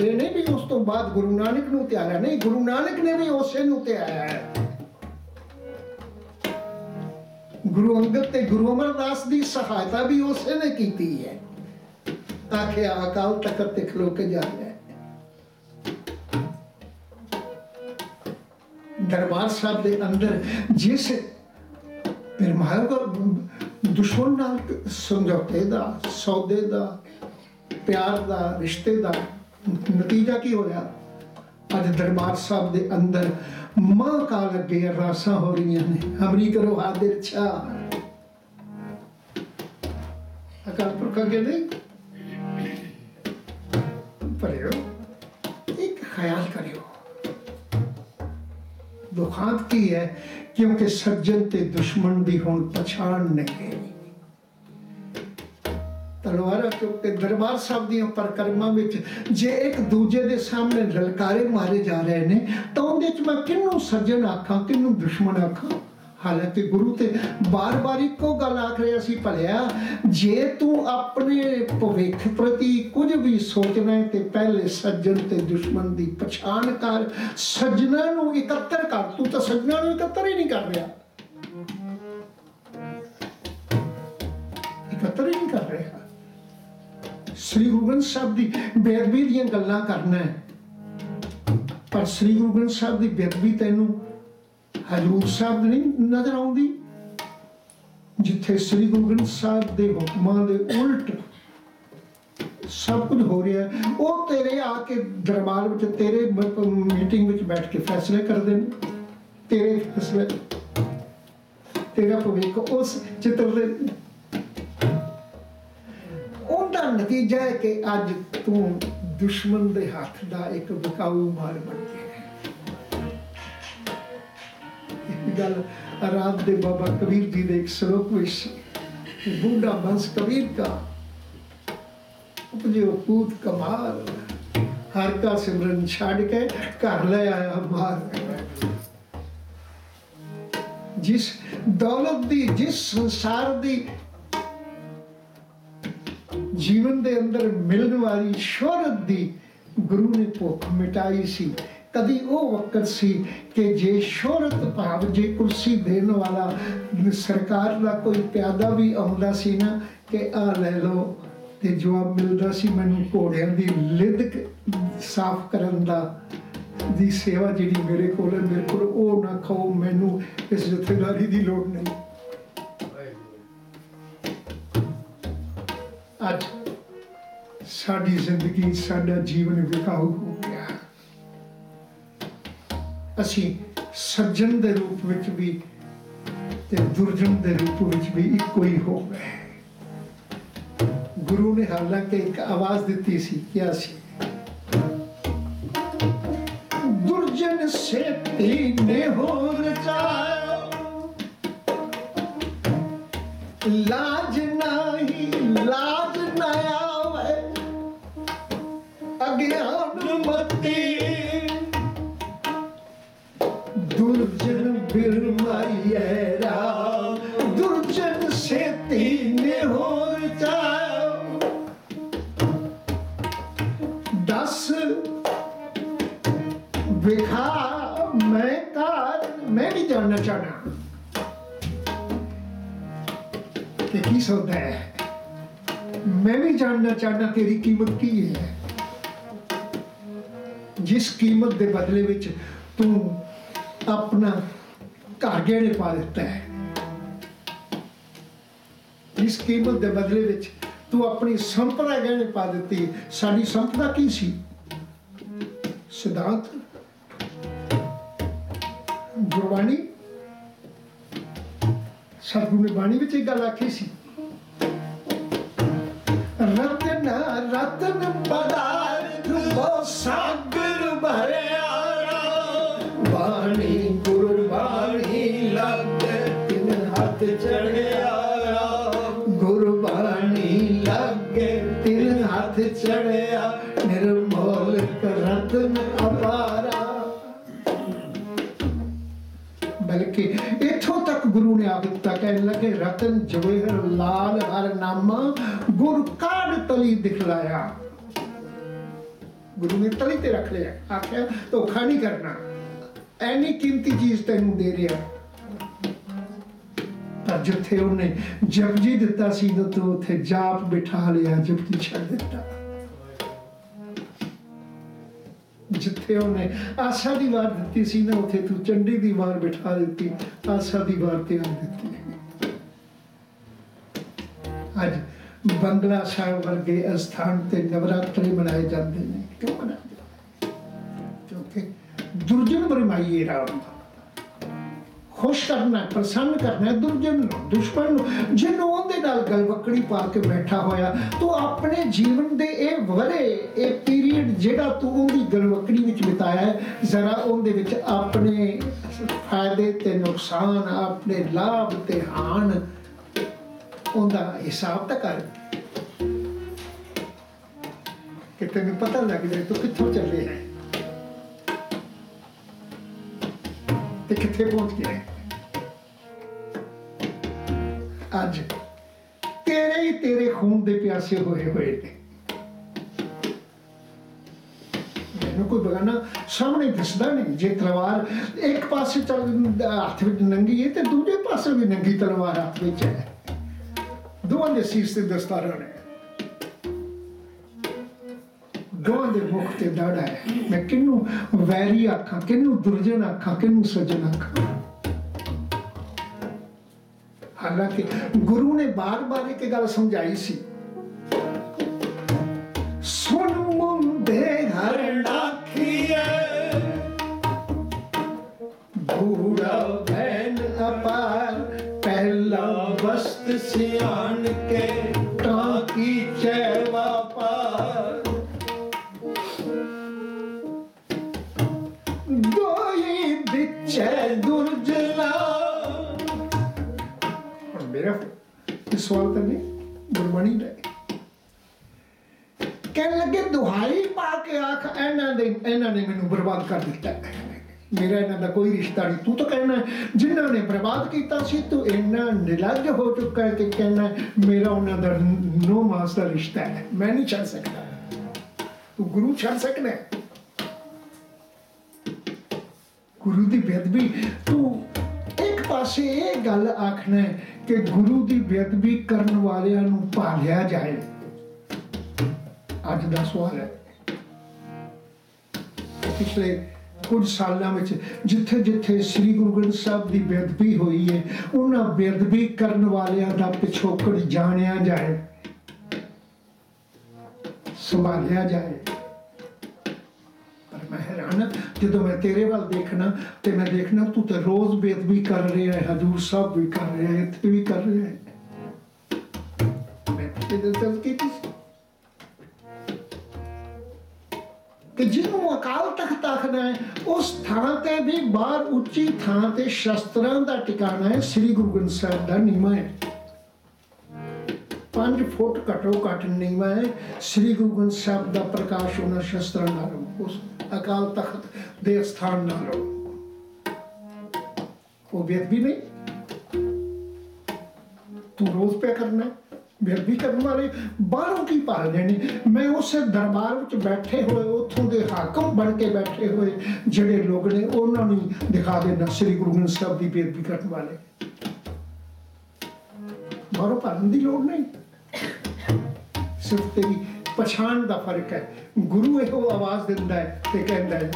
S1: ਇਹ ਨਹੀਂ ਵੀ ਉਸ ਤੋਂ ਬਾਅਦ ਗੁਰੂ ਨਾਨਕ ਨੂੰ ਤਿਆਰਿਆ ਨਹੀਂ, ਗੁਰੂ ਨਾਨਕ ਨੇ ਵੀ ਉਸੇ ਨੂੰ ਤਿਆਰਿਆ ਹੈ। ਗੁਰੂ ਅੰਗਦ ਤੇ ਗੁਰੂ ਅਮਰਦਾਸ ਦੀ ਸਹਾਇਤਾ ਵੀ ਉਸੇ ਨੇ ਕੀਤੀ ਹੈ ਆਖਿਆ ਅਕਾਲ ਤਖਤ ਤੇ ਖਲੋ ਕੇ ਜਾ ਰਿਹਾ। ਦਰਬਾਰ ਸਾਹਿਬ ਦੇ ਅੰਦਰ ਜਿਸ ਪਰਮਾਰ ਕੋ ਦੁਸ਼ਮਣ ਨਾਲ ਸਮਝੌਤੇ ਦਾ, ਸੌਦੇ ਦਾ, ਪਿਆਰ ਦਾ, ਰਿਸ਼ਤੇ ਦਾ ਨਤੀਜਾ ਕੀ ਹੋਇਆ ਅੱਜ ਦਰਬਾਰ ਸਾਹਿਬ ਦੇ ਅੰਦਰ ਮਾਂ ਕਾਲ ਅੱਗੇ ਅਰਦਾਸਾਂ ਹੋ ਰਹੀਆਂ ਨੇ। ਹਮਰੀ ਕਰੋ ਹਾਜ਼ਰ ਛਾ ਅਕਾਲ ਪੁਰਖ ਅੱਗੇ ਨਹੀਂ ਪਰਿਓ ਇੱਕ ਖਿਆਲ ਕਰਿਓ। ਦੁਖਾਂਤ ਕੀ ਹੈ? ਕਿਉਂਕਿ ਸੱਜਣ ਤੇ ਦੁਸ਼ਮਣ ਦੀ ਹੁਣ ਪਛਾਣ ਨਹੀਂ ਹੈ ਤਲਵਾਰਾਂ ਚੁੱਕ ਕੇ ਦਰਬਾਰ ਸਾਹਿਬ ਦੀਆਂ ਪਰਕਰਮਾਂ ਵਿੱਚ ਜੇ ਇੱਕ ਦੂਜੇ ਦੇ ਸਾਹਮਣੇ ਲਲਕਾਰੇ ਮਾਰੇ ਜਾ ਰਹੇ ਨੇ, ਤਾਂ ਉਹਦੇ ਚ ਮੈਂ ਕਿਹਨੂੰ ਸੱਜਣ ਆਖਾਂ, ਕਿਹਨੂੰ ਦੁਸ਼ਮਣ ਆਖਾਂ? ਹਾਲਾਂਕਿ ਗੁਰੂ ਤੇ ਬਾਰ-ਬਾਰ ਇੱਕੋ ਗੱਲ ਆਖ ਰਿਹਾ ਸੀ, ਭਲਿਆ, ਜੇ ਤੂੰ ਆਪਣੇ ਭਵਿੱਖ ਪ੍ਰਤੀ ਕੁਝ ਵੀ ਸੋਚਣਾ ਤੇ ਪਹਿਲੇ ਸੱਜਣ ਤੇ ਦੁਸ਼ਮਣ ਦੀ ਪਛਾਣ ਕਰ, ਸੱਜਣਾ ਨੂੰ ਇਕੱਤਰ ਕਰ। ਤੂੰ ਤਾਂ ਸੱਜਣਾ ਨੂੰ ਇਕੱਤਰ ਹੀ ਨਹੀਂ ਕਰ ਰਿਹਾ। ਇਕੱਤਰ ਹੀ ਨਹੀਂ ਕਰ ਰਿਹਾ। ਸ੍ਰੀ ਗੁਰੂ ਗ੍ਰੰਥ ਸਾਹਿਬ ਦੀ ਬੇਅਦਬੀ ਦੀਆਂ ਗੱਲਾਂ ਕਰਨਾ ਹੈ। ਪਰ ਸ੍ਰੀ ਗੁਰੂ ਗ੍ਰੰਥ ਸਾਹਿਬ ਦੀ ਬੇਅਦਬੀ ਤੈਨੂੰ ਹਜੂਰ ਸਾਹਿਬ ਨਹੀਂ ਨਜ਼ਰ ਆਉਂਦੀ, ਜਿੱਥੇ ਸ੍ਰੀ ਗੁਰੂ ਗ੍ਰੰਥ ਸਾਹਿਬ ਦੇ ਹੁਕਮਾਂ ਦੇ ਉਲਟ ਸਭ ਕੁਝ ਹੋ ਰਿਹਾ ਉਹ ਤੇਰੇ ਆ ਕੇ ਦਰਬਾਰ ਵਿੱਚ, ਤੇਰੇ ਮੀਟਿੰਗ ਵਿੱਚ ਬੈਠ ਕੇ ਫੈਸਲੇ ਕਰਦੇ ਨੇ। ਤੇਰੇ ਫੈਸਲੇ, ਤੇਰਾ ਭਵਿੱਖ ਉਸ ਚਿੱਤਰ ਦੇ ਨਤੀਜਾ ਹੈ ਕਿ ਅੱਜ ਤੂੰ ਦੁਸ਼ਮਣ ਦੇ ਹੱਥ ਦਾ ਇੱਕ ਬਕਾਊ ਮਾਲ ਬਣ ਗਿਆ ਇਹ ਗੱਲ ਰਾਤ ਦੇ ਬਾਬਾ ਕਬੀਰ ਜੀ ਦੇ ਇੱਕ ਸ਼ਲੋਕ ਵਿੱਚ ਬੁੱਢਾ ਬੰਸ ਕਬੀਰ ਦਾ ਉਪਜਿਓ ਪੂਤ ਕਮਾਲ, ਹਰ ਕਾ ਸਿਮਰਨ ਛੱਡ ਕੇ ਘਰ ਲੈ ਆਇਆ ਮਾਰ ਜਿਸ ਦੌਲਤ ਦੀ, ਜਿਸ ਸੰਸਾਰ ਦੀ ਜੀਵਨ ਦੇ ਅੰਦਰ ਮਿਲਣ ਵਾਲੀ ਸ਼ੋਹਰਤ ਦੀ ਗੁਰੂ ਨੇ ਭੁੱਖ ਮਿਟਾਈ ਸੀ। ਕਦੀ ਉਹ ਵਕਤ ਸੀ ਕਿ ਜੇ ਸ਼ੋਹਰਤ ਭਾਵ ਜੇ ਕੁਰਸੀ ਦੇਣ ਵਾਲਾ ਸਰਕਾਰ ਦਾ ਕੋਈ ਪਿਆਦਾ ਵੀ ਆਉਂਦਾ ਸੀ ਨਾ ਕਿ ਆ ਲੈ ਲਓ ਤੇ ਜਵਾਬ ਮਿਲਦਾ ਸੀ ਮੈਨੂੰ ਘੋੜਿਆਂ ਦੀ ਲਿੱਦ ਸਾਫ਼ ਕਰਨ ਦਾ ਦੀ ਸੇਵਾ ਜਿਹੜੀ ਮੇਰੇ ਕੋਲ ਹੈ, ਮੇਰੇ ਕੋਲ ਉਹ ਨਾ ਖਾਓ, ਮੈਨੂੰ ਇਸ ਜਥੇਦਾਰੀ ਦੀ ਲੋੜ ਨਹੀਂ। ਅੱਜ। ਸਾਡੀ ਜ਼ਿੰਦਗੀ, ਸਾਡਾ ਜੀਵਨ ਵਿਕਾਊ ਹੋ ਗਿਆ। ਅਸੀਂ ਸੱਜਣ ਦੇ ਰੂਪ ਵਿੱਚ ਵੀ ਤੇ ਦੁਰਜਨ ਦੇ ਰੂਪ ਵਿੱਚ ਵੀ ਇੱਕੋ ਹੀ ਹੋ ਗਏ। ਗੁਰੂ ਨੇ ਹਾਲਾਂਕਿ ਇੱਕ ਆਵਾਜ਼ ਦਿੱਤੀ ਸੀ ਕਿਹਾ ਸੀ ਦੁਰਜਨ ਸੇ ਤੀਨੇ ਹੋ ਰਚਾਇਓ ਲਾਜ ਨਾ ਸੇਤੀ ਹੋਰ ਚਾਓ ਦਸ ਵਿਖਾ ਮੈਂ ਕਾਰ ਮੈਂ ਵੀ ਜਾਣਨਾ ਚਾਹਣਾ ਕਿ ਕੀ ਸੌਦਾ ਹੈ? ਮੈਂ ਵੀ ਜਾਣਨਾ ਚਾਹਨਾ ਤੇਰੀ ਕੀਮਤ ਕੀ ਹੈ। ਜਿਸ ਕੀਮਤ ਦੇ ਬਦਲੇ ਵਿੱਚ ਤੂੰ ਆਪਣਾ ਘਰ ਗਹਿਣੇ ਪਾ ਦਿੱਤਾ ਹੈ। ਜਿਸ ਕੀਮਤ ਦੇ ਬਦਲੇ ਵਿੱਚ ਤੂੰ ਆਪਣੀ ਸੰਪਦਾ ਗਹਿਣੇ ਪਾ ਦਿੱਤੀ। ਸਾਡੀ ਸੰਪਦਾ ਕੀ ਸੀ? ਸਿਧਾਂਤ। ਗੁਰਬਾਣੀ। ਸਤਿਗੁਰੂ ਨੇ ਬਾਣੀ ਵਿੱਚ ਇਹ ਗੱਲ ਆਖੀ ਸੀ। ਰਤਨ ਰਤਨ ਪਦਾਰਥ ਬੋ ਸਾਗਰ ਭਰਿਆ ਬਾਣੀ ਚੜਿਆ, ਨਿਰਮੋਲ ਰਤਨ ਅਪਾਰਾ। ਬਲਕਿ ਇਥੋਂ ਤੱਕ ਗੁਰੂ ਨੇ ਆਪ ਦਿੱਤਾ, ਕਹਿਣ ਲੱਗੇ, ਰਤਨ ਜਵੇਹਰ ਲਾਲ ਹਰ ਨਾਮਾ, ਗੁਰ ਕਾੜ ਤਲੀ ਦਿਖਲਾਇਆ। ਗੁਰੂ ਨੇ ਤਲੀ ਤੇ ਰੱਖ ਲਿਆ। ਆਖਿਆ, ਧੋਖਾ ਨਹੀਂ ਕਰਨਾ। ਐਨੀ ਕੀਮਤੀ ਚੀਜ਼ ਤੈਨੂੰ ਦੇ ਰਿਹਾ। ਤਾਂ ਜਿੱਥੇ ਉਹਨੇ ਜਪਜੀ ਦਿੱਤਾ ਸੀ, ਤਾਂ ਤੂੰ ਉੱਥੇ ਜਾਪ ਬਿਠਾ ਲਿਆ, ਜਪਜੀ ਛੱਡ ਦਿੱਤਾ। ਜਿੱਥੇ ਉਹਨੇ ਆਸਾ ਦੀ ਵਾਰ ਦਿੱਤੀ ਸੀ ਨਾ, ਉੱਥੇ ਤੂੰ ਚੰਡੀ ਦੀ ਵਾਰ ਬਿਠਾ ਦਿੱਤੀ, ਆਸਾ ਦੀ ਵਾਰ ਤੇ ਆ ਦਿੱਤੀ। ਅੱਜ ਬੰਗਲਾ ਸਾਹਿਬ ਵਰਗੇ ਅਸਥਾਨ ਤੇ ਨਵਰਾਤਰੀ ਮਨਾਏ ਜਾਂਦੇ ਨੇ। ਕਿਉਂ ਮਨਾਉਂਦੇ? ਕਿਉਂਕਿ ਦੁਰਜਨ ਬਰਮਾਈਏ ਰਾਮ ਖੁਸ਼ ਕਰਨਾ, ਪ੍ਰਸੰਨ ਕਰਨਾ ਦੁਰਜਨ ਨੂੰ, ਦੁਸ਼ਮਣ ਨੂੰ, ਜਿਹਨੂੰ ਉਹਦੇ ਨਾਲ ਗਲਵਕੜੀ ਪਾ ਕੇ ਬੈਠਾ ਹੋਇਆ, ਤੂੰ ਆਪਣੇ ਜੀਵਨ ਦੇ ਇਹ ਵਰੇ ਇਹ ਪੀਰੀਅਡ ਜਿਹੜਾ ਤੂੰ ਉਹਦੀ ਗਲਵਕੜੀ ਵਿੱਚ ਬਿਤਾਇਆ ਜ਼ਰਾ ਉਹਦੇ ਵਿੱਚ ਆਪਣੇ ਫਾਇਦੇ ਤੇ ਨੁਕਸਾਨ, ਆਪਣੇ ਲਾਭ ਤੇ ਹਾਨ, ਉਹਦਾ ਹਿਸਾਬ ਤਾਂ ਕਰ। ਕਿ ਤੈਨੂੰ ਪਤਾ ਲੱਗ ਜਾਏ ਤੂੰ ਕਿੱਥੋਂ ਚੱਲੇ ਹੈ। ਤੇ ਕਿੱਥੇ ਪਹੁੰਚ ਗਿਆ ਅੱਜ ਤੇਰੇ ਹੀ ਤੇਰੇ ਖੂਨ ਦੇ ਪਿਆਸੇ ਹੋਏ ਹੋਏ ਨੇ ਮੈਨੂੰ ਕੋਈ ਬਗਾਨਾ ਸਾਹਮਣੇ ਦਿਸਦਾ ਨਹੀਂ ਜੇ ਤਲਵਾਰ ਇੱਕ ਪਾਸੇ ਚੱਲ ਹੱਥ ਵਿੱਚ ਨੰਗੀ ਹੈ ਤੇ ਦੂਜੇ ਪਾਸੇ ਵੀ ਨੰਗੀ ਤਲਵਾਰ ਹੱਥ ਵਿੱਚ ਹੈ ਦੋਵਾਂ ਦੇ ਸੀਸ ਤੇ ਦਸਤਾਰਾਂ ਨੇ ਦੋਵਾਂ ਦੇ ਮੁਖ ਤੇ ਦਾੜਾ ਹੈ। ਮੈਂ ਕਿਹਨੂੰ ਵੈਰੀ ਆਖਾਂ, ਕਿਹਨੂੰ ਦੁਰਜਨ ਆਖਾਂ, ਕਿਹਨੂੰ ਸੱਜਣ ਆਖਾਂ? ਹਾਲਾਂਕਿ ਗੁਰੂ ਨੇ ਬਾਰ-ਬਾਰ ਇੱਕ ਗੱਲ ਸਮਝਾਈ ਸੀ। ਸੁਣ ਮੁੰਡੇ ਹਰ ਡਾਖੀਏ ਬੂੜਾ ਬੈਨ ਅਪਾਰ, ਪਹਿਲਾ ਵਸਤ ਸਿਆਣ ਕੇ ਤਾਂ ਕੀ ਚੈ ਸਵਾਲ ਕਰਨੇ ਗੁਰਬਾਣੀ ਦਾ। ਕਹਿਣ ਲੱਗੇ, ਦੁਹਾਈ ਪਾ ਕੇ ਆਖ, ਇਹਨਾਂ ਦੇ ਇਹਨਾਂ ਨੇ ਮੈਨੂੰ ਬਰਬਾਦ ਕਰ ਦਿੱਤਾ ਮੇਰਾ ਇਹਨਾਂ ਦਾ ਕੋਈ ਰਿਸ਼ਤਾ ਨਹੀਂ। ਤੂੰ ਤਾਂ ਕਹਿਣਾ ਜਿਨ੍ਹਾਂ ਨੇ ਬਰਬਾਦ ਕੀਤਾ ਸੀ, ਤੂੰ ਇੰਨਾ ਨਿਲੱਜ ਹੋ ਚੁੱਕਾ ਹੈ ਕਿ ਕਹਿਣਾ ਮੇਰਾ ਉਹਨਾਂ ਦਾ ਨੋ ਮਾਸ ਦਾ ਰਿਸ਼ਤਾ ਹੈ। ਮੈਂ ਨਹੀਂ ਛੱਡ ਸਕਦਾ। ਤੂੰ ਗੁਰੂ ਛੱਡ ਸਕਣਾ ਗੁਰੂ ਦੀ ਬੇਅਦਬੀ, ਤੂੰ ਪਾਸੇ ਇਹ ਗੱਲ ਆਖਣਾ ਕਿ ਗੁਰੂ ਦੀ ਬੇਅਦਬੀ ਕਰਨ ਵਾਲਿਆਂ ਨੂੰ ਭਾਲਿਆ ਜਾਏ। ਅੱਜ ਦਾ ਸਵਾਲ ਹੈ। ਪਿਛਲੇ ਕੁਝ ਸਾਲਾਂ ਵਿੱਚ ਜਿੱਥੇ ਜਿੱਥੇ ਸ੍ਰੀ ਗੁਰੂ ਗ੍ਰੰਥ ਸਾਹਿਬ ਦੀ ਬੇਅਦਬੀ ਹੋਈ ਹੈ, ਉਹਨਾਂ ਬੇਅਦਬੀ ਕਰਨ ਵਾਲਿਆਂ ਦਾ ਪਿਛੋਕੜ ਜਾਣਿਆ ਜਾਏ, ਸੰਭਾਲਿਆ ਜਾਏ। ਪਰ ਜਦੋਂ ਮੈਂ ਤੇਰੇ ਵੱਲ ਦੇਖਣਾ ਤੇ ਮੈਂ ਦੇਖਣਾ ਤੂੰ ਤੇ ਰੋਜ਼ ਬੇਅਦਬੀ ਕਰ ਰਿਹਾ ਹੈ, ਹਜੂਰ ਸਾਹਿਬ ਵੀ ਕਰ ਰਿਹਾ ਹੈ, ਇੱਥੇ ਵੀ ਕਰ ਰਿਹਾ ਹੈ। ਮੈਂ ਤੇ ਦਿਲ ਕੀਤੀ ਕਿ ਜਿਹਨੂੰ ਅਕਾਲ ਤਖਤ ਆਖਦਾ ਹੈ, ਉਸ ਥਾਂ ਤੇ ਵੀ ਬਾਹਰ ਉੱਚੀ ਥਾਂ ਤੇ ਸ਼ਸਤਰਾਂ ਦਾ ਟਿਕਾਣਾ ਹੈ, ਸ੍ਰੀ ਗੁਰੂ ਗ੍ਰੰਥ ਸਾਹਿਬ ਦਾ ਨੀਮਾ ਹੈ। 5 ਫੁੱਟ ਘਟੋ ਘੱਟ ਨੀਮਾ ਹੈ ਸ੍ਰੀ ਗੁਰੂ ਗ੍ਰੰਥ ਸਾਹਿਬ ਦਾ ਪ੍ਰਕਾਸ਼ ਉਹਨਾਂ ਸ਼ਸਤਰਾਂ ਨਾਲ, ਉਸ ਅਕਾਲ ਤਖਤ ਦੇ ਸਥਾਨ ਨਾਲ। ਉਹ ਬੇਅਦਬੀ ਨਹੀਂ। ਤੂੰ ਰੋਜ਼ ਪਿਆ ਕਰਨਾ ਹੈ। ਬੇਅਦਬੀ ਕਰਨ ਵਾਲੇ, ਬਾਹਰੋਂ ਕੀ ਭਾਲਦੇ ਨੇ ਮੈਂ ਉਸੇ ਦਰਬਾਰ ਵਿੱਚ ਬੈਠੇ ਹੋਏ, ਉੱਥੋਂ ਦੇ ਹਾਕਮ ਬਣ ਕੇ ਬੈਠੇ ਹੋਏ, ਜਿਹੜੇ ਲੋਕ ਨੇ, ਉਹਨਾਂ ਨੂੰ ਦਿਖਾ ਦੇਣਾ, ਸ੍ਰੀ ਗੁਰੂ ਗ੍ਰੰਥ ਸਾਹਿਬ ਦੀ ਬੇਅਦਬੀ ਕਰਨ ਵਾਲੇ। ਬਾਹਰੋਂ ਭਾਲਣ ਦੀ ਲੋੜ ਨਹੀਂ। ਸਿਰਫ ਤੇਰੀ ਪਛਾਣ ਦਾ ਫ਼ਰਕ ਹੈ। ਗੁਰੂ ਇਹੋ ਆਵਾਜ਼ ਦਿੰਦਾ ਹੈ ਤੇ ਕਹਿੰਦਾ ਹੈ,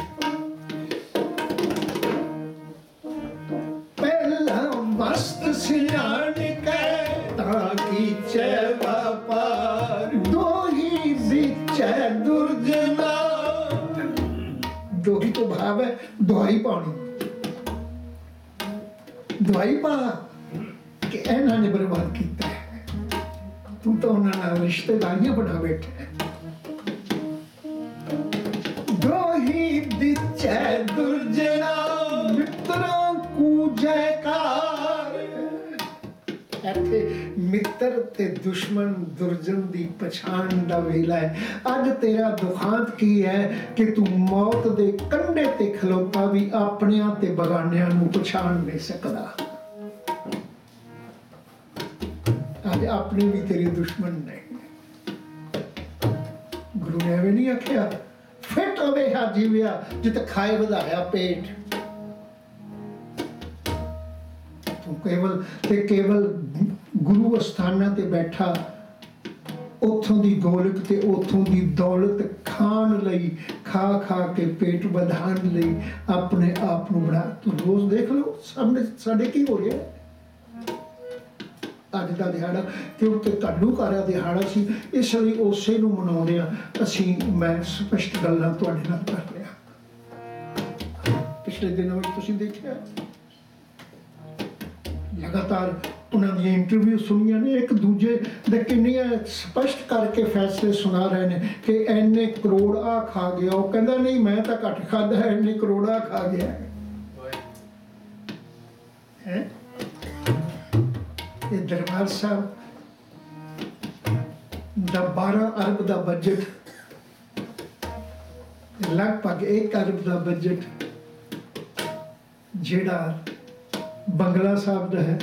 S1: ਪਹਿਲਾ ਮਸਤ ਸਿਆਣ ਕੈ ਤਾਂ ਕੀ ਚੈ ਵਪਾਰ ਦੋਹੀ ਵਿਚੈ ਦੁਰਜਨਾ। ਦੋਹੀ ਤੋਂ ਭਾਵ ਹੈ ਦੁਹਾਈ ਪਾਣੀ। ਦੁਹਾਈ ਪਾ ਕਿ ਇਹਨਾਂ ਨੇ ਬਰਬਾਦ ਕੀਤਾ। ਤੂੰ ਤਾਂ ਉਹਨਾਂ ਨਾਲ ਰਿਸ਼ਤੇਦਾਰੀਆਂ ਬਣਾ ਬੈਠਾ ਦੋਹੀ ਵਿਚੈ ਦੁਰਜਨਾ ਮਿੱਤਰਾਂ ਕੂ ਜੈਕਾਰ ਇੱਥੇ ਮਿੱਤਰ ਤੇ ਦੁਸ਼ਮਣ ਦੁਰਜਨ ਦੀ ਪਛਾਣ ਦਾ ਵੇਲਾ ਹੈ। ਅੱਜ ਤੇਰਾ ਦੁਖਾਂਤ ਕੀ ਹੈ ਕਿ ਤੂੰ ਮੌਤ ਦੇ ਕੰਢੇ ਤੇ ਖਲੋਤਾ ਵੀ ਆਪਣਿਆਂ ਤੇ ਬਗਾਨਿਆਂ ਨੂੰ ਪਛਾਣ ਨਹੀਂ ਸਕਦਾ? ਅੱਜ ਆਪਣੇ ਵੀ ਤੇਰੇ ਦੁਸ਼ਮਣ ਨੇ। ਗੁਰੂ ਨੇ ਐਵੇਂ ਨਹੀਂ ਆਖਿਆ, ਫਿੱਟ ਹੋਵੇ ਹਾ ਜੀਵਿਆ, ਜਿਤ ਖਾਏ ਵਧਾਇਆ ਪੇਟ। ਤੂੰ ਕੇਵਲ ਤੇ ਕੇਵਲ ਗੁਰੂ ਅਸਥਾਨਾਂ ਤੇ ਬੈਠਾ, ਉਥੋਂ ਦੀ ਗੋਲਕ ਤੇ ਉਥੋਂ ਦੀ ਦੌਲਤ ਖਾਣ ਲਈ, ਖਾ ਖਾ ਕੇ ਪੇਟ ਵਧਾਉਣ ਲਈ ਆਪਣੇ ਆਪ ਨੂੰ ਬਣਾ। ਤੂੰ ਰੋਜ਼ ਦੇਖ ਲਓ, ਸਾਹਮਣੇ ਸਾਡੇ ਕੀ ਹੋ ਰਿਹਾ ਅੱਜ ਦਾ ਦਿਹਾੜਾ ਕਿਉਂਕਿ ਕੱਲੂ ਦਿਹਾੜਾ ਸੀ। ਇਸ ਲਈ ਉਸੇ ਨੂੰ ਮਨਾਉਂਦੇ ਆ ਅਸੀਂ, ਮੈਂ ਸਪਸ਼ਟ ਗੱਲਾਂ ਤੁਹਾਡੇ ਨਾਲ ਕਰ ਰਿਹਾ। ਪਿਛਲੇ ਦਿਨਾਂ ਵਿੱਚ ਤੁਸੀਂ ਦੇਖਿਆ, ਲਗਾਤਾਰ ਉਹਨਾਂ ਦੀਆਂ ਇੰਟਰਵਿਊ ਸੁਣੀਆਂ ਨੇ। ਇੱਕ ਦੂਜੇ ਦੇ ਕਿੰਨੀਆਂ ਸਪਸ਼ਟ ਕਰਕੇ ਫੈਸਲੇ ਸੁਣਾ ਰਹੇ ਨੇ ਕਿ ਐਨੇ ਕਰੋੜ ਆ ਖਾ ਗਿਆ। ਉਹ ਕਹਿੰਦਾ, ਨਹੀਂ, ਮੈਂ ਤਾਂ ਘੱਟ ਖਾਦਾ ਹੈ ਐਨੇ ਕਰੋੜ ਆ ਖਾ ਗਿਆ। ਹੈ? ਹੈਂ? ਦਰਬਾਰ ਸਾਹਿਬ ਦਾ 12 ਅਰਬ ਦਾ ਬਜਟ ਲਗਭਗ 1 ਅਰਬ ਦਾ ਬਜਟ ਜਿਹੜਾ ਬੰਗਲਾ ਸਾਹਿਬ ਦਾ ਹੈ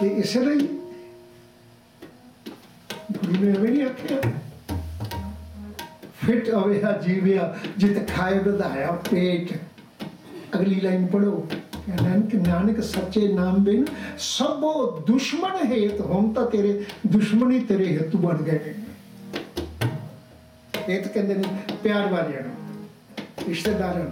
S1: ਤੇ ਇਸ ਲਈ ਗੁਰੂ ਨੇ ਐਵੇਂ ਆਖਿਆ, ਫਿਟ ਹੋਵੇ ਜੀਵਿਆ, ਜਿਤ ਖਾਏ ਵਧਾਇਆ ਪੇਟ ਅਗਲੀ ਲਾਈਨ ਪੜੋ ਨਾਨਕ ਨਾਨਕ ਸੱਚੇ ਨਾਮ ਬਿਨ ਸਭੋ ਦੁਸ਼ਮਣ ਹੇਤ ਹੁਣ ਤਾਂ ਤੇਰੇ ਦੁਸ਼ਮਣ ਹੀ ਤੇਰੇ ਹਿੱਤ ਬਣ ਗਏ ਇਹ ਤਾਂ ਕਹਿੰਦੇ ਨੇ ਪਿਆਰ ਵਾਲਿਆਂ ਨੂੰ ਰਿਸ਼ਤੇਦਾਰਾਂ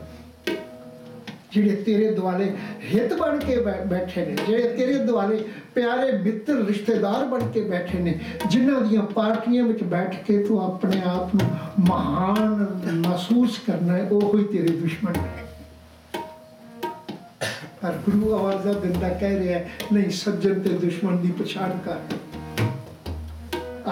S1: ਜਿਹੜੇ ਤੇਰੇ ਦੁਆਲੇ ਹਿੱਤ ਬਣ ਕੇ ਬੈ- ਬੈਠੇ ਨੇ ਜਿਹੜੇ ਤੇਰੇ ਦੁਆਲੇ ਪਿਆਰੇ ਮਿੱਤਰ ਰਿਸ਼ਤੇਦਾਰ ਬਣ ਕੇ ਬੈਠੇ ਨੇ ਜਿਨ੍ਹਾਂ ਦੀਆਂ ਪਾਰਟੀਆਂ ਵਿੱਚ ਬੈਠ ਕੇ ਤੂੰ ਆਪਣੇ ਆਪ ਨੂੰ ਮਹਾਨ ਮਹਿਸੂਸ ਕਰਨਾ ਹੈ ਉਹ ਹੀ ਤੇਰੇ ਦੁਸ਼ਮਣ ਨੇ ਪਰ ਗੁਰੂ ਆਵਾਜ਼ਾਂ ਦਿੰਦਾ ਕਹਿ ਰਿਹਾ ਨਹੀਂ, ਸੱਜਣ ਤੇ ਦੁਸ਼ਮਣ ਦੀ ਪਛਾਣ ਕਰ।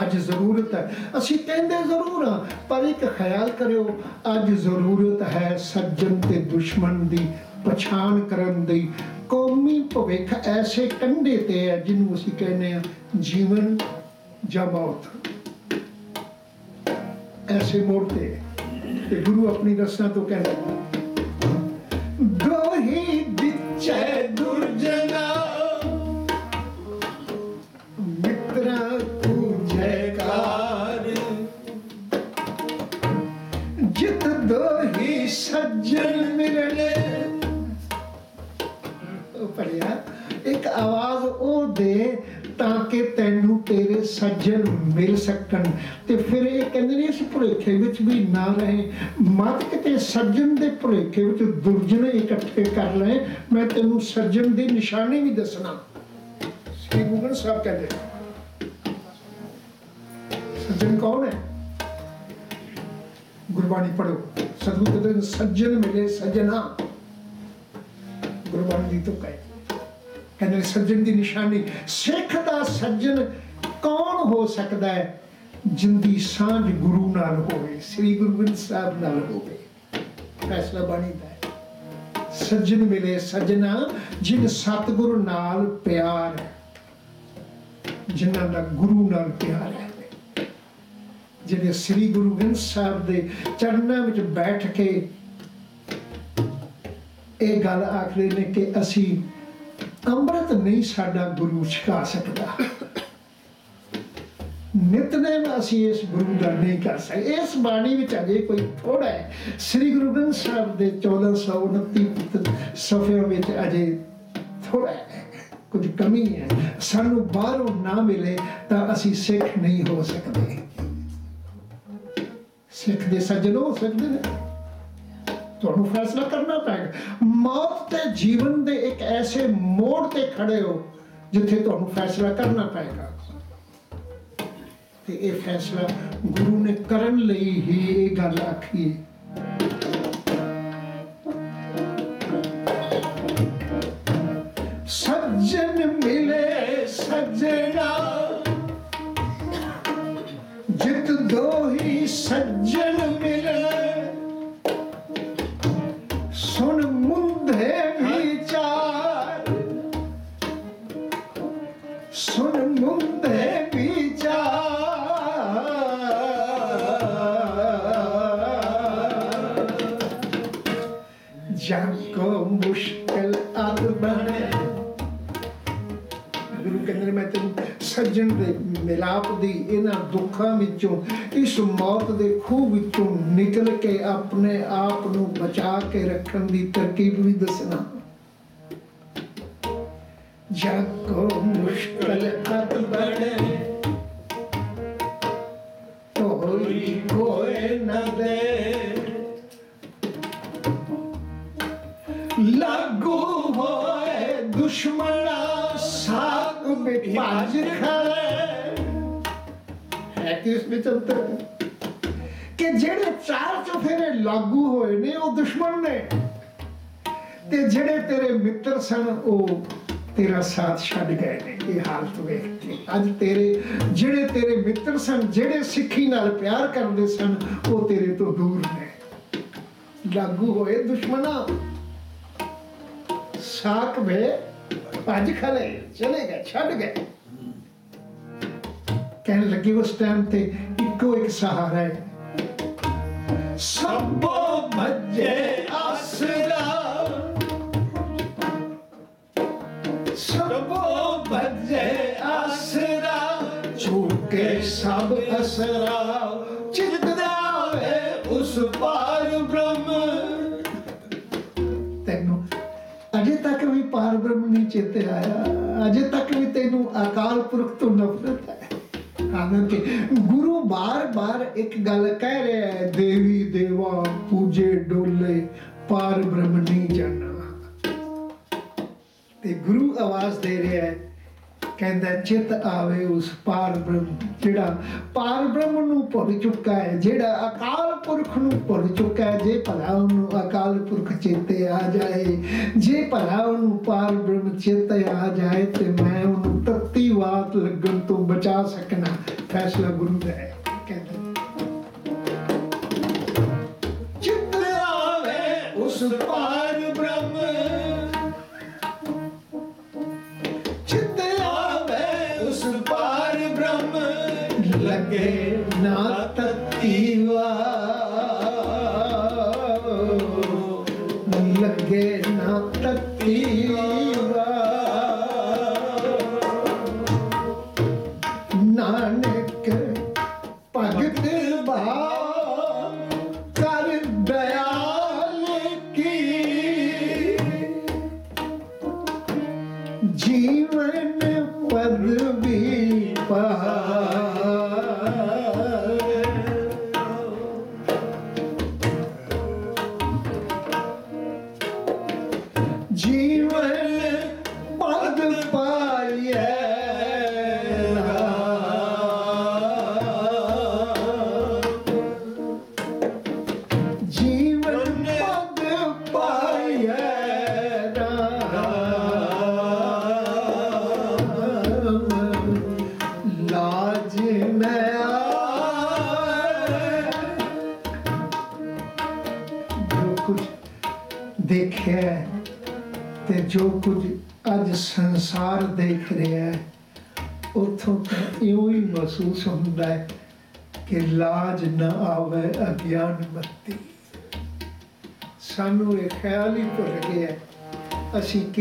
S1: ਅੱਜ ਜ਼ਰੂਰਤ ਹੈ। ਅਸੀਂ ਕਹਿੰਦੇ ਜ਼ਰੂਰ ਹਾਂ, ਪਰ ਇੱਕ ਖਿਆਲ ਕਰਿਓ, ਅੱਜ ਜ਼ਰੂਰਤ ਹੈ ਸੱਜਣ ਤੇ ਦੁਸ਼ਮਣ ਦੀ ਪਛਾਣ ਕਰਨ ਦੀ। ਕੌਮੀ ਭਵਿੱਖ ਐਸੇ ਕੰਢੇ ਤੇ ਹੈ ਜਿਹਨੂੰ ਅਸੀਂ ਕਹਿੰਦੇ ਆ ਜੀਵਨ ਜਾਂ ਮੌਤ। ਐਸੇ ਮੋੜ ਤੇ ਤੇ ਗੁਰੂ ਆਪਣੀ ਰਸਨਾ ਤੋਂ ਕਹਿੰਦਾ ਆਵਾਜ਼ ਉਹ ਦੇ ਤਾਂ ਕਿ ਤੈਨੂੰ ਤੇਰੇ ਸੱਜਣ ਮਿਲ ਸਕਣ। ਤੇ ਫਿਰ ਇਹ ਕਹਿੰਦੇ ਨੇ ਇਸ ਭੁਲੇਖੇ ਵਿੱਚ ਵੀ ਨਾ ਰਹੇ। ਮਤ ਕਿਤੇ ਸੱਜਣ ਦੇ ਭੁਲੇਖੇ ਵਿੱਚ ਦੁਰਜਨ ਇਕੱਠੇ ਕਰ ਲਏ। ਮੈਂ ਤੈਨੂੰ ਸੱਜਣ ਦੀ ਨਿਸ਼ਾਨੀ ਵੀ ਦੱਸਣਾ। ਸ੍ਰੀ ਗੁਰੂ ਗ੍ਰੰਥ ਸਾਹਿਬ ਕਹਿੰਦੇ ਸੱਜਣ ਕੌਣ ਹੈ? ਗੁਰਬਾਣੀ ਪੜੋ ਸਤਿਗੁਰੂ ਕਹਿੰਦੇ ਸੱਜਣ ਮਿਲੇ, ਸੱਜਣਾ। ਗੁਰਬਾਣੀ ਦੀ ਤੁਕ ਕਹਿੰਦੇ ਸੱਜਣ ਦੀ ਨਿਸ਼ਾਨੀ, ਸਿੱਖ ਦਾ ਸੱਜਣ ਕੌਣ ਹੋ ਸਕਦਾ ਹੈ ਜਿੰਦੀ ਸਾਂਝ ਗੁਰੂ ਨਾਲ ਹੋਵੇ, ਸ੍ਰੀ ਗੁਰੂ ਗ੍ਰੰਥ ਸਾਹਿਬ ਨਾਲ ਹੋਵੇ? ਫੈਸਲਾ ਬਾਣੀ ਦਾ ਹੈ। ਸੱਜਣ ਮਿਲੇ, ਸੱਜਣਾ ਜਿਨ ਸਤਿਗੁਰੂ ਨਾਲ ਪਿਆਰ ਹੈ, ਜਿਨ੍ਹਾਂ ਦਾ ਗੁਰੂ ਨਾਲ ਪਿਆਰ ਹੈ। ਜਿਹੜੇ ਸ੍ਰੀ ਗੁਰੂ ਗ੍ਰੰਥ ਸਾਹਿਬ ਦੇ ਚਰਨਾਂ ਵਿੱਚ ਬੈਠ ਕੇ ਇਹ ਗੱਲ ਆਖਦੇ ਨੇ ਕਿ ਅਸੀਂ ਅੰਮ੍ਰਿਤ ਨਹੀਂ ਸਾਡਾ ਗੁਰੂ ਛਕਾ ਸਕਦਾ। ਨਿਤਨੇਮ ਅਸੀਂ ਇਸ ਗੁਰੂ ਦਾ ਨਹੀਂ ਕਰ ਸਕਦੇ। ਇਸ ਬਾਣੀ ਵਿੱਚ ਅਜੇ ਕੋਈ ਥੋੜਾ ਹੈ। ਸ੍ਰੀ ਗੁਰੂ ਗ੍ਰੰਥ ਸਾਹਿਬ ਦੇ 1429 ਸਫਿਆਂ ਵਿੱਚ ਅਜੇ ਥੋੜਾ ਹੈ। ਕੁਝ ਕਮੀ ਹੈ। ਸਾਨੂੰ ਬਾਹਰੋਂ ਨਾ ਮਿਲੇ ਤਾਂ ਅਸੀਂ ਸਿੱਖ ਨਹੀਂ ਹੋ ਸਕਦੇ। ਸਿੱਖ ਦੇ ਸੱਜਣ ਹੋ ਸਕਦੇ ਨੇ। ਤੁਹਾਨੂੰ ਫੈਸਲਾ ਕਰਨਾ ਪਏਗਾ। ਮੌਤ ਤੇ ਜੀਵਨ ਦੇ ਇੱਕ ਐਸੇ ਮੋੜ ਤੇ ਖੜੇ ਹੋ, ਜਿੱਥੇ ਤੁਹਾਨੂੰ ਫੈਸਲਾ ਕਰਨਾ ਪਏਗਾ। ਤੇ ਇਹ ਫੈਸਲਾ ਗੁਰੂ ਨੇ ਕਰਨ ਲਈ ਹੀ ਇਹ ਗੱਲ ਆਖੀ ਹੈ। ਸੱਜਣ ਮਿਲੇ ਸੱਜਣਾ, ਜਿਤ ਦੋਹੀ ਸੱਜਣ ਮਿਲਾਪ ਦੀ ਇਹਨਾਂ ਦੁੱਖਾਂ ਵਿੱਚੋਂ ਇਸ ਮੌਤ ਦੇ ਖੂਹ ਵਿੱਚੋਂ ਨਿਕਲ ਕੇ ਆਪਣੇ ਆਪ ਨੂੰ ਬਚਾ ਕੇ ਰੱਖਣ ਦੀ ਤਰਕੀਬ ਵੀ ਦੱਸਣਾ। ਜਗ ਕੋ ਮੁਸ਼ਕਲ ਅਤ ਬਣੇ ਤੋਈ ਕੋਏ ਨਾ ਦੇ। ਲਾਗੂ ਹੋਏ ਦੁਸ਼ਮਣਾ ਸਾਕ ਵਿੱਚ ਭੱਜ ਖੜੇ। ਹੈ ਕਿ ਇਸ ਵਿੱਚ ਅੰਤਰ ਕਿ ਜਿਹੜੇ ਚਾਰ ਚਫੇਰੇ ਲਾਗੂ ਹੋਏ ਨੇ, ਉਹ ਦੁਸ਼ਮਣ ਨੇ। ਤੇ ਜਿਹੜੇ ਤੇਰੇ ਮਿੱਤਰ ਸਨ, ਉਹ ਤੇਰਾ ਸਾਥ ਛੱਡ ਗਏ ਨੇ। ਇਹ ਹਾਲਤ ਵੇਖ ਅੱਜ ਤੇਰੇ, ਜਿਹੜੇ ਤੇਰੇ ਮਿੱਤਰ ਸਨ, ਜਿਹੜੇ ਸਿੱਖੀ ਨਾਲ ਪਿਆਰ ਕਰਦੇ ਸਨ, ਉਹ ਤੇਰੇ ਤੋਂ ਦੂਰ ਨੇ। ਲਾਗੂ ਹੋਏ ਦੁਸ਼ਮਣਾ। ਸਾਕ ਵੇ, ਭੱਜ ਖਲੇ ਚਲੇ ਗਏ, ਛੱਡ ਗਏ। ਕਹਿਣ ਲੱਗੇ ਉਸ ਟਾਈਮ ਤੇ ਇੱਕੋ ਇੱਕ ਸਹਾਰਾ ਹੈ। ਸਭੋ ਭੱਜੇ ਆਸਰਾ। ਸਭੋ ਭੱਜੇ ਆਸਰਾ। ਝੂਕੇ ਸਭ ਅਸਰਾ। ਚਿਤ ਦਾਵੇ ਉਸ ਪਾਰ ਬ੍ਰਹਮ। ਤੈਨੂੰ ਅਜੇ ਤੱਕ ਵੀ ਪਾਰ ਬ੍ਰਹਮ ਨਹੀਂ ਚੇਤੇ ਆਇਆ। ਅਜੇ ਤੱਕ ਵੀ ਤੈਨੂੰ ਅਕਾਲ ਪੁਰਖ ਤੋਂ ਨਫ਼ਰਤ ਹੈ। ਹਾਲਾਂਕਿ ਗੁਰੂ ਬਾਰ-ਬਾਰ ਇੱਕ ਗੱਲ ਕਹਿ ਰਿਹਾ ਹੈ, ਦੇਵੀ ਦੇਵਾ ਪੂਜੇ ਡੋਲੇ, ਪਾਰ ਬ੍ਰਹਮ ਨਹੀਂ ਜਾਣਾ। ਤੇ ਗੁਰੂ ਆਵਾਜ਼ ਦੇ ਰਿਹਾ ਹੈ, ਕਹਿੰਦਾ ਚਿਤ ਆਵੇ ਉਸ ਪਾਰ ਬ੍ਰਹਮ, ਜਿਹੜਾ ਪਾਰ ਬ੍ਰਹਮ ਨੂੰ ਭੁੱਲ ਚੁੱਕਾ ਹੈ, ਜਿਹੜਾ ਅਕਾਲ ਪੁਰਖ ਨੂੰ ਭੁੱਲ ਚੁੱਕਾ ਹੈ, ਜੇ ਭਲਾ ਉਹਨੂੰ ਅਕਾਲ ਪੁਰਖ ਚੇਤੇ ਆ ਜਾਏ, ਜੇ ਭਲਾ ਉਹਨੂੰ ਪਾਰ ਬ੍ਰਹਮ ਚੇਤੇ ਆ ਜਾਏ, ਤੇ ਮੈਂ ਉਹਨੂੰ ਤੱਤੀ ਬਾਤ ਲੱਗਣ ਤੋਂ ਬਚਾ ਸਕਣਾ, ਫੈਸਲਾ ਗੁਰੂ ਦਾ ਹੈ, ਕਹਿੰਦਾ। ਚਿੱਤ ਉਸ ਪਾਰ ਬ੍ਰਹਮ। ਚਿੱਤ ਆਵੇ ਉਸ ਪਾਰ ਬ੍ਰਹਮ। ਲੱਗੇ ਨਾ ਤੱਤੀ ਲੱਗੇ ਨਾ ਤਤੀਵਾ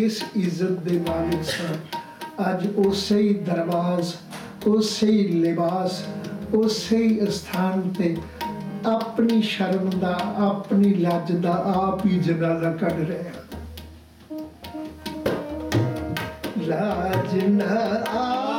S1: ਅਸੀਂ ਇੱਜ਼ਤ ਦੇ ਮਾਲਿਕ ਸਾਂ। ਅੱਜ ਉਸੇ ਹੀ ਦਰਬਾਜ਼, ਉਸੇ ਹੀ ਲਿਬਾਸ, ਉਸੇ ਹੀ ਸਥਾਨ ਤੇ ਆਪਣੀ ਸ਼ਰਮ ਦਾ, ਆਪਣੀ ਲੱਜ ਦਾ ਆਪ ਹੀ ਜਨਾਜ਼ਾ ਕੱਢ ਰਹੇ। ਹਾਂ ਲਾਜ ਨਾ ਆਵੇ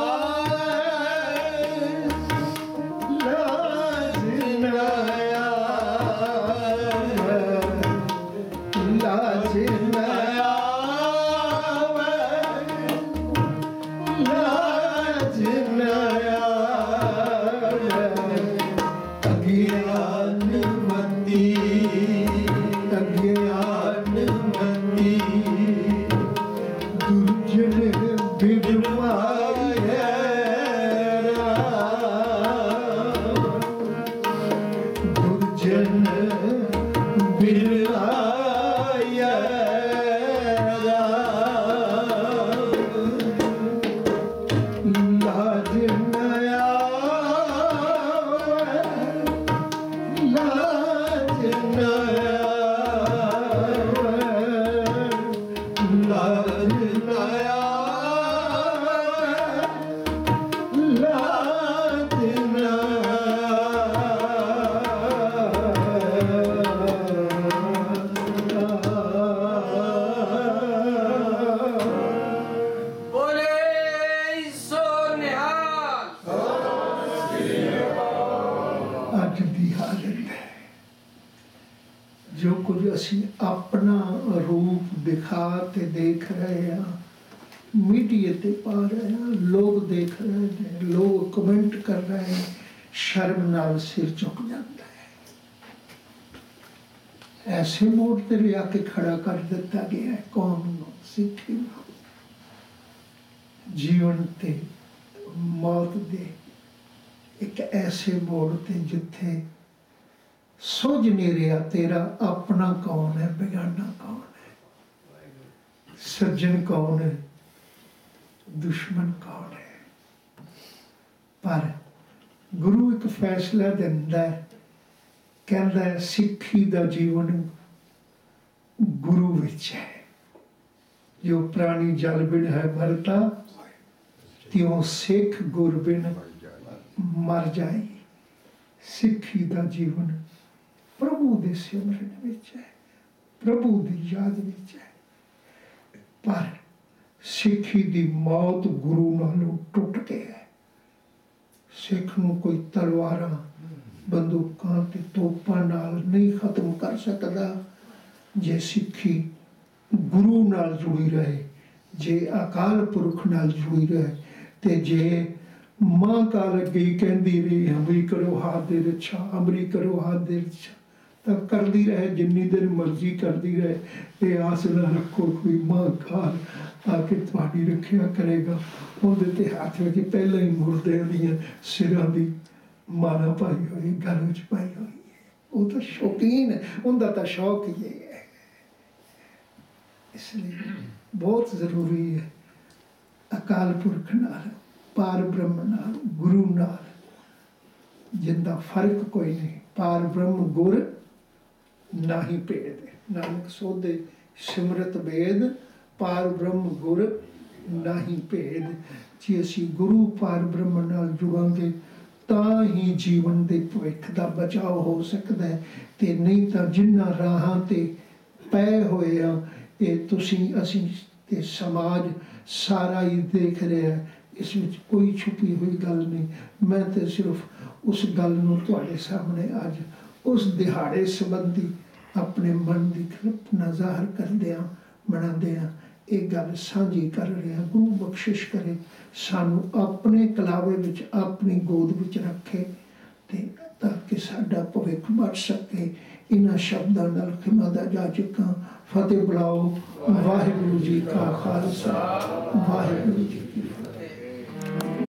S1: ਜੀਵਨ ਤੇ ਮੌਤ ਦੇ ਇੱਕ ਐਸੇ ਮੋੜ ਤੇ ਜਿੱਥੇ ਸੁਝ ਨਹੀਂ ਰਿਹਾ ਤੇਰਾ ਆਪਣਾ ਕੌਣ ਹੈ ਬੇਗਾਨਾ ਕੌਣ ਹੈ? ਸੱਜਣ ਕੌਣ ਹੈ? ਦੁਸ਼ਮਣ ਕੌਣ ਹੈ? ਪਰ ਗੁਰੂ ਇੱਕ ਫੈਸਲਾ ਦਿੰਦਾ ਹੈ ਕਹਿੰਦਾ ਹੈ, ਸਿੱਖੀ ਦਾ ਜੀਵਨ ਗੁਰੂ ਵਿੱਚ ਹੈ। ਜੋ ਪ੍ਰਾਣੀ ਜਲ ਬਿਨ ਹੈ ਮਰਤਾ ਤਿਉ ਸਿੱਖ ਗੁਰਬਿਨ ਮਰ ਜਾਏ। ਸਿੱਖੀ ਦਾ ਜੀਵਨ ਪ੍ਰਭੂ ਦੇ ਸਿਮਰਨ ਵਿੱਚ ਹੈ, ਪ੍ਰਭੂ ਦੀ ਯਾਦ ਵਿੱਚ ਹੈ। ਪਰ ਸਿੱਖੀ ਦੀ ਮੌਤ ਗੁਰੂ ਨਾਲੋਂ ਟੁੱਟ ਕੇ ਹੈ। ਸਿੱਖ ਨੂੰ ਕੋਈ ਤਲਵਾਰਾਂ, ਬੰਦੂਕਾਂ ਤੇ ਤੋਪਾਂ ਨਾਲ ਨਹੀਂ ਖਤਮ ਕਰ ਸਕਦਾ। ਜੇ ਸਿੱਖੀ ਗੁਰੂ ਨਾਲ ਜੁੜੀ ਰਹੇ, ਜੇ ਅਕਾਲ ਪੁਰਖ ਨਾਲ ਜੁੜੀ ਰਹੇ ਤੇ ਜੇ ਮਾਂ ਕਾਲ ਅੱਗੇ ਕਹਿੰਦੀ ਰਹੀ ਹਮਰੀ ਕਰੋ ਹੱਥ ਦੇ ਰੱਛਾ ਹਮਰੀ ਕਰੋ ਹੱਥ ਦੇ ਰੱਛਾ ਤਾਂ ਕਰਦੀ ਰਹੇ ਜਿੰਨੀ ਦੇਰ ਮਰਜ਼ੀ ਕਰਦੀ ਰਹੇ ਇਹ ਆਸ ਨਾ ਰੱਖੋ ਕੋਈ ਮਾਂ ਕਾਲ ਆ ਕੇ ਤੁਹਾਡੀ ਰੱਖਿਆ ਕਰੇਗਾ। ਉਹਦੇ ਤੇ ਹੱਥ ਵਿੱਚ ਪਹਿਲਾਂ ਹੀ ਮੁਰਦਿਆਂ ਦੀਆਂ ਸਿਰਾਂ ਦੀ ਮਾਲਾ ਪਾਈ ਹੋਈ, ਗਲ ਵਿੱਚ ਪਾਈ ਹੋਈ ਉਹ ਤਾਂ ਸ਼ੌਕੀਨ ਹੈ, ਉਹਦਾ ਤਾਂ ਸ਼ੌਕ ਹੀ ਹੈ। ਇਸ ਲਈ ਬਹੁਤ ਜ਼ਰੂਰੀ ਹੈ ਅਕਾਲ ਪੁਰਖ ਨਾਲ, ਪਾਰ ਬ੍ਰਹਮ ਨਾਲ, ਗੁਰੂ ਨਾਲ, ਜਿੰਦਾ ਫ਼ਰਕ ਕੋਈ ਨਹੀਂ। ਪਾਰ ਬ੍ਰਹਮ ਗੁਰ ਨਾਹੀ ਭੇਦ ਨਾਨਕ ਸੋਧੇ ਸਿਮਰਤ ਵੇਦ, ਪਾਰ ਬ੍ਰਹਮ ਗੁਰ ਨਾਹੀ ਭੇਦ। ਜੇ ਅਸੀਂ ਗੁਰੂ ਪਾਰ ਬ੍ਰਹਮ ਨਾਲ ਜੁੜਾਂਗੇ, ਤਾਂ ਹੀ ਜੀਵਨ ਦੇ ਭਵਿੱਖ ਦਾ ਬਚਾਅ ਹੋ ਸਕਦਾ ਹੈ। ਤੇ ਨਹੀਂ ਤਾਂ ਜਿਨ੍ਹਾਂ ਰਾਹਾਂ ਤੇ ਪਏ ਹੋਏ ਆ ਇਹ ਤੁਸੀਂ, ਅਸੀਂ ਤੇ ਸਮਾਜ ਸਾਰਾ ਹੀ ਦੇਖ ਰਿਹਾ ਹੈ। ਇਸ ਵਿੱਚ ਕੋਈ ਛੁਪੀ ਹੋਈ ਗੱਲ ਨਹੀਂ। ਮੈਂ ਤੇ ਸਿਰਫ ਉਸ ਗੱਲ ਨੂੰ ਤੁਹਾਡੇ ਸਾਹਮਣੇ ਅੱਜ ਉਸ ਦਿਹਾੜੇ ਸੰਬੰਧੀ ਆਪਣੇ ਮਨ ਦੀ ਕਲਪਨਾ ਜ਼ਾਹਰ ਕਰਦਿਆਂ ਬਣਾਉਂਦਿਆਂ ਇਹ ਗੱਲ ਸਾਂਝੀ ਕਰ ਰਿਹਾ ਗੁਰੂ ਬਖਸ਼ਿਸ਼ ਕਰੇ। ਸਾਨੂੰ ਆਪਣੇ ਕਲਾਵੇ ਵਿੱਚ, ਆਪਣੀ ਗੋਦ ਵਿੱਚ ਰੱਖੇ ਤੇ ਤਾਂ ਕਿ ਸਾਡਾ ਭਵਿੱਖ ਬਚ ਸਕੇ। ਇਹਨਾਂ ਸ਼ਬਦਾਂ ਨਾਲ ਖਿਮਾ ਦਾ ਚੁੱਕਾ ਫਤਿਹ ਬੁਲਾਓ। ਵਾਹਿਗੁਰੂ ਜੀ ਕਾ ਖਾਲਸਾ ਵਾਹਿਗੁਰੂ ਜੀ ਕੀ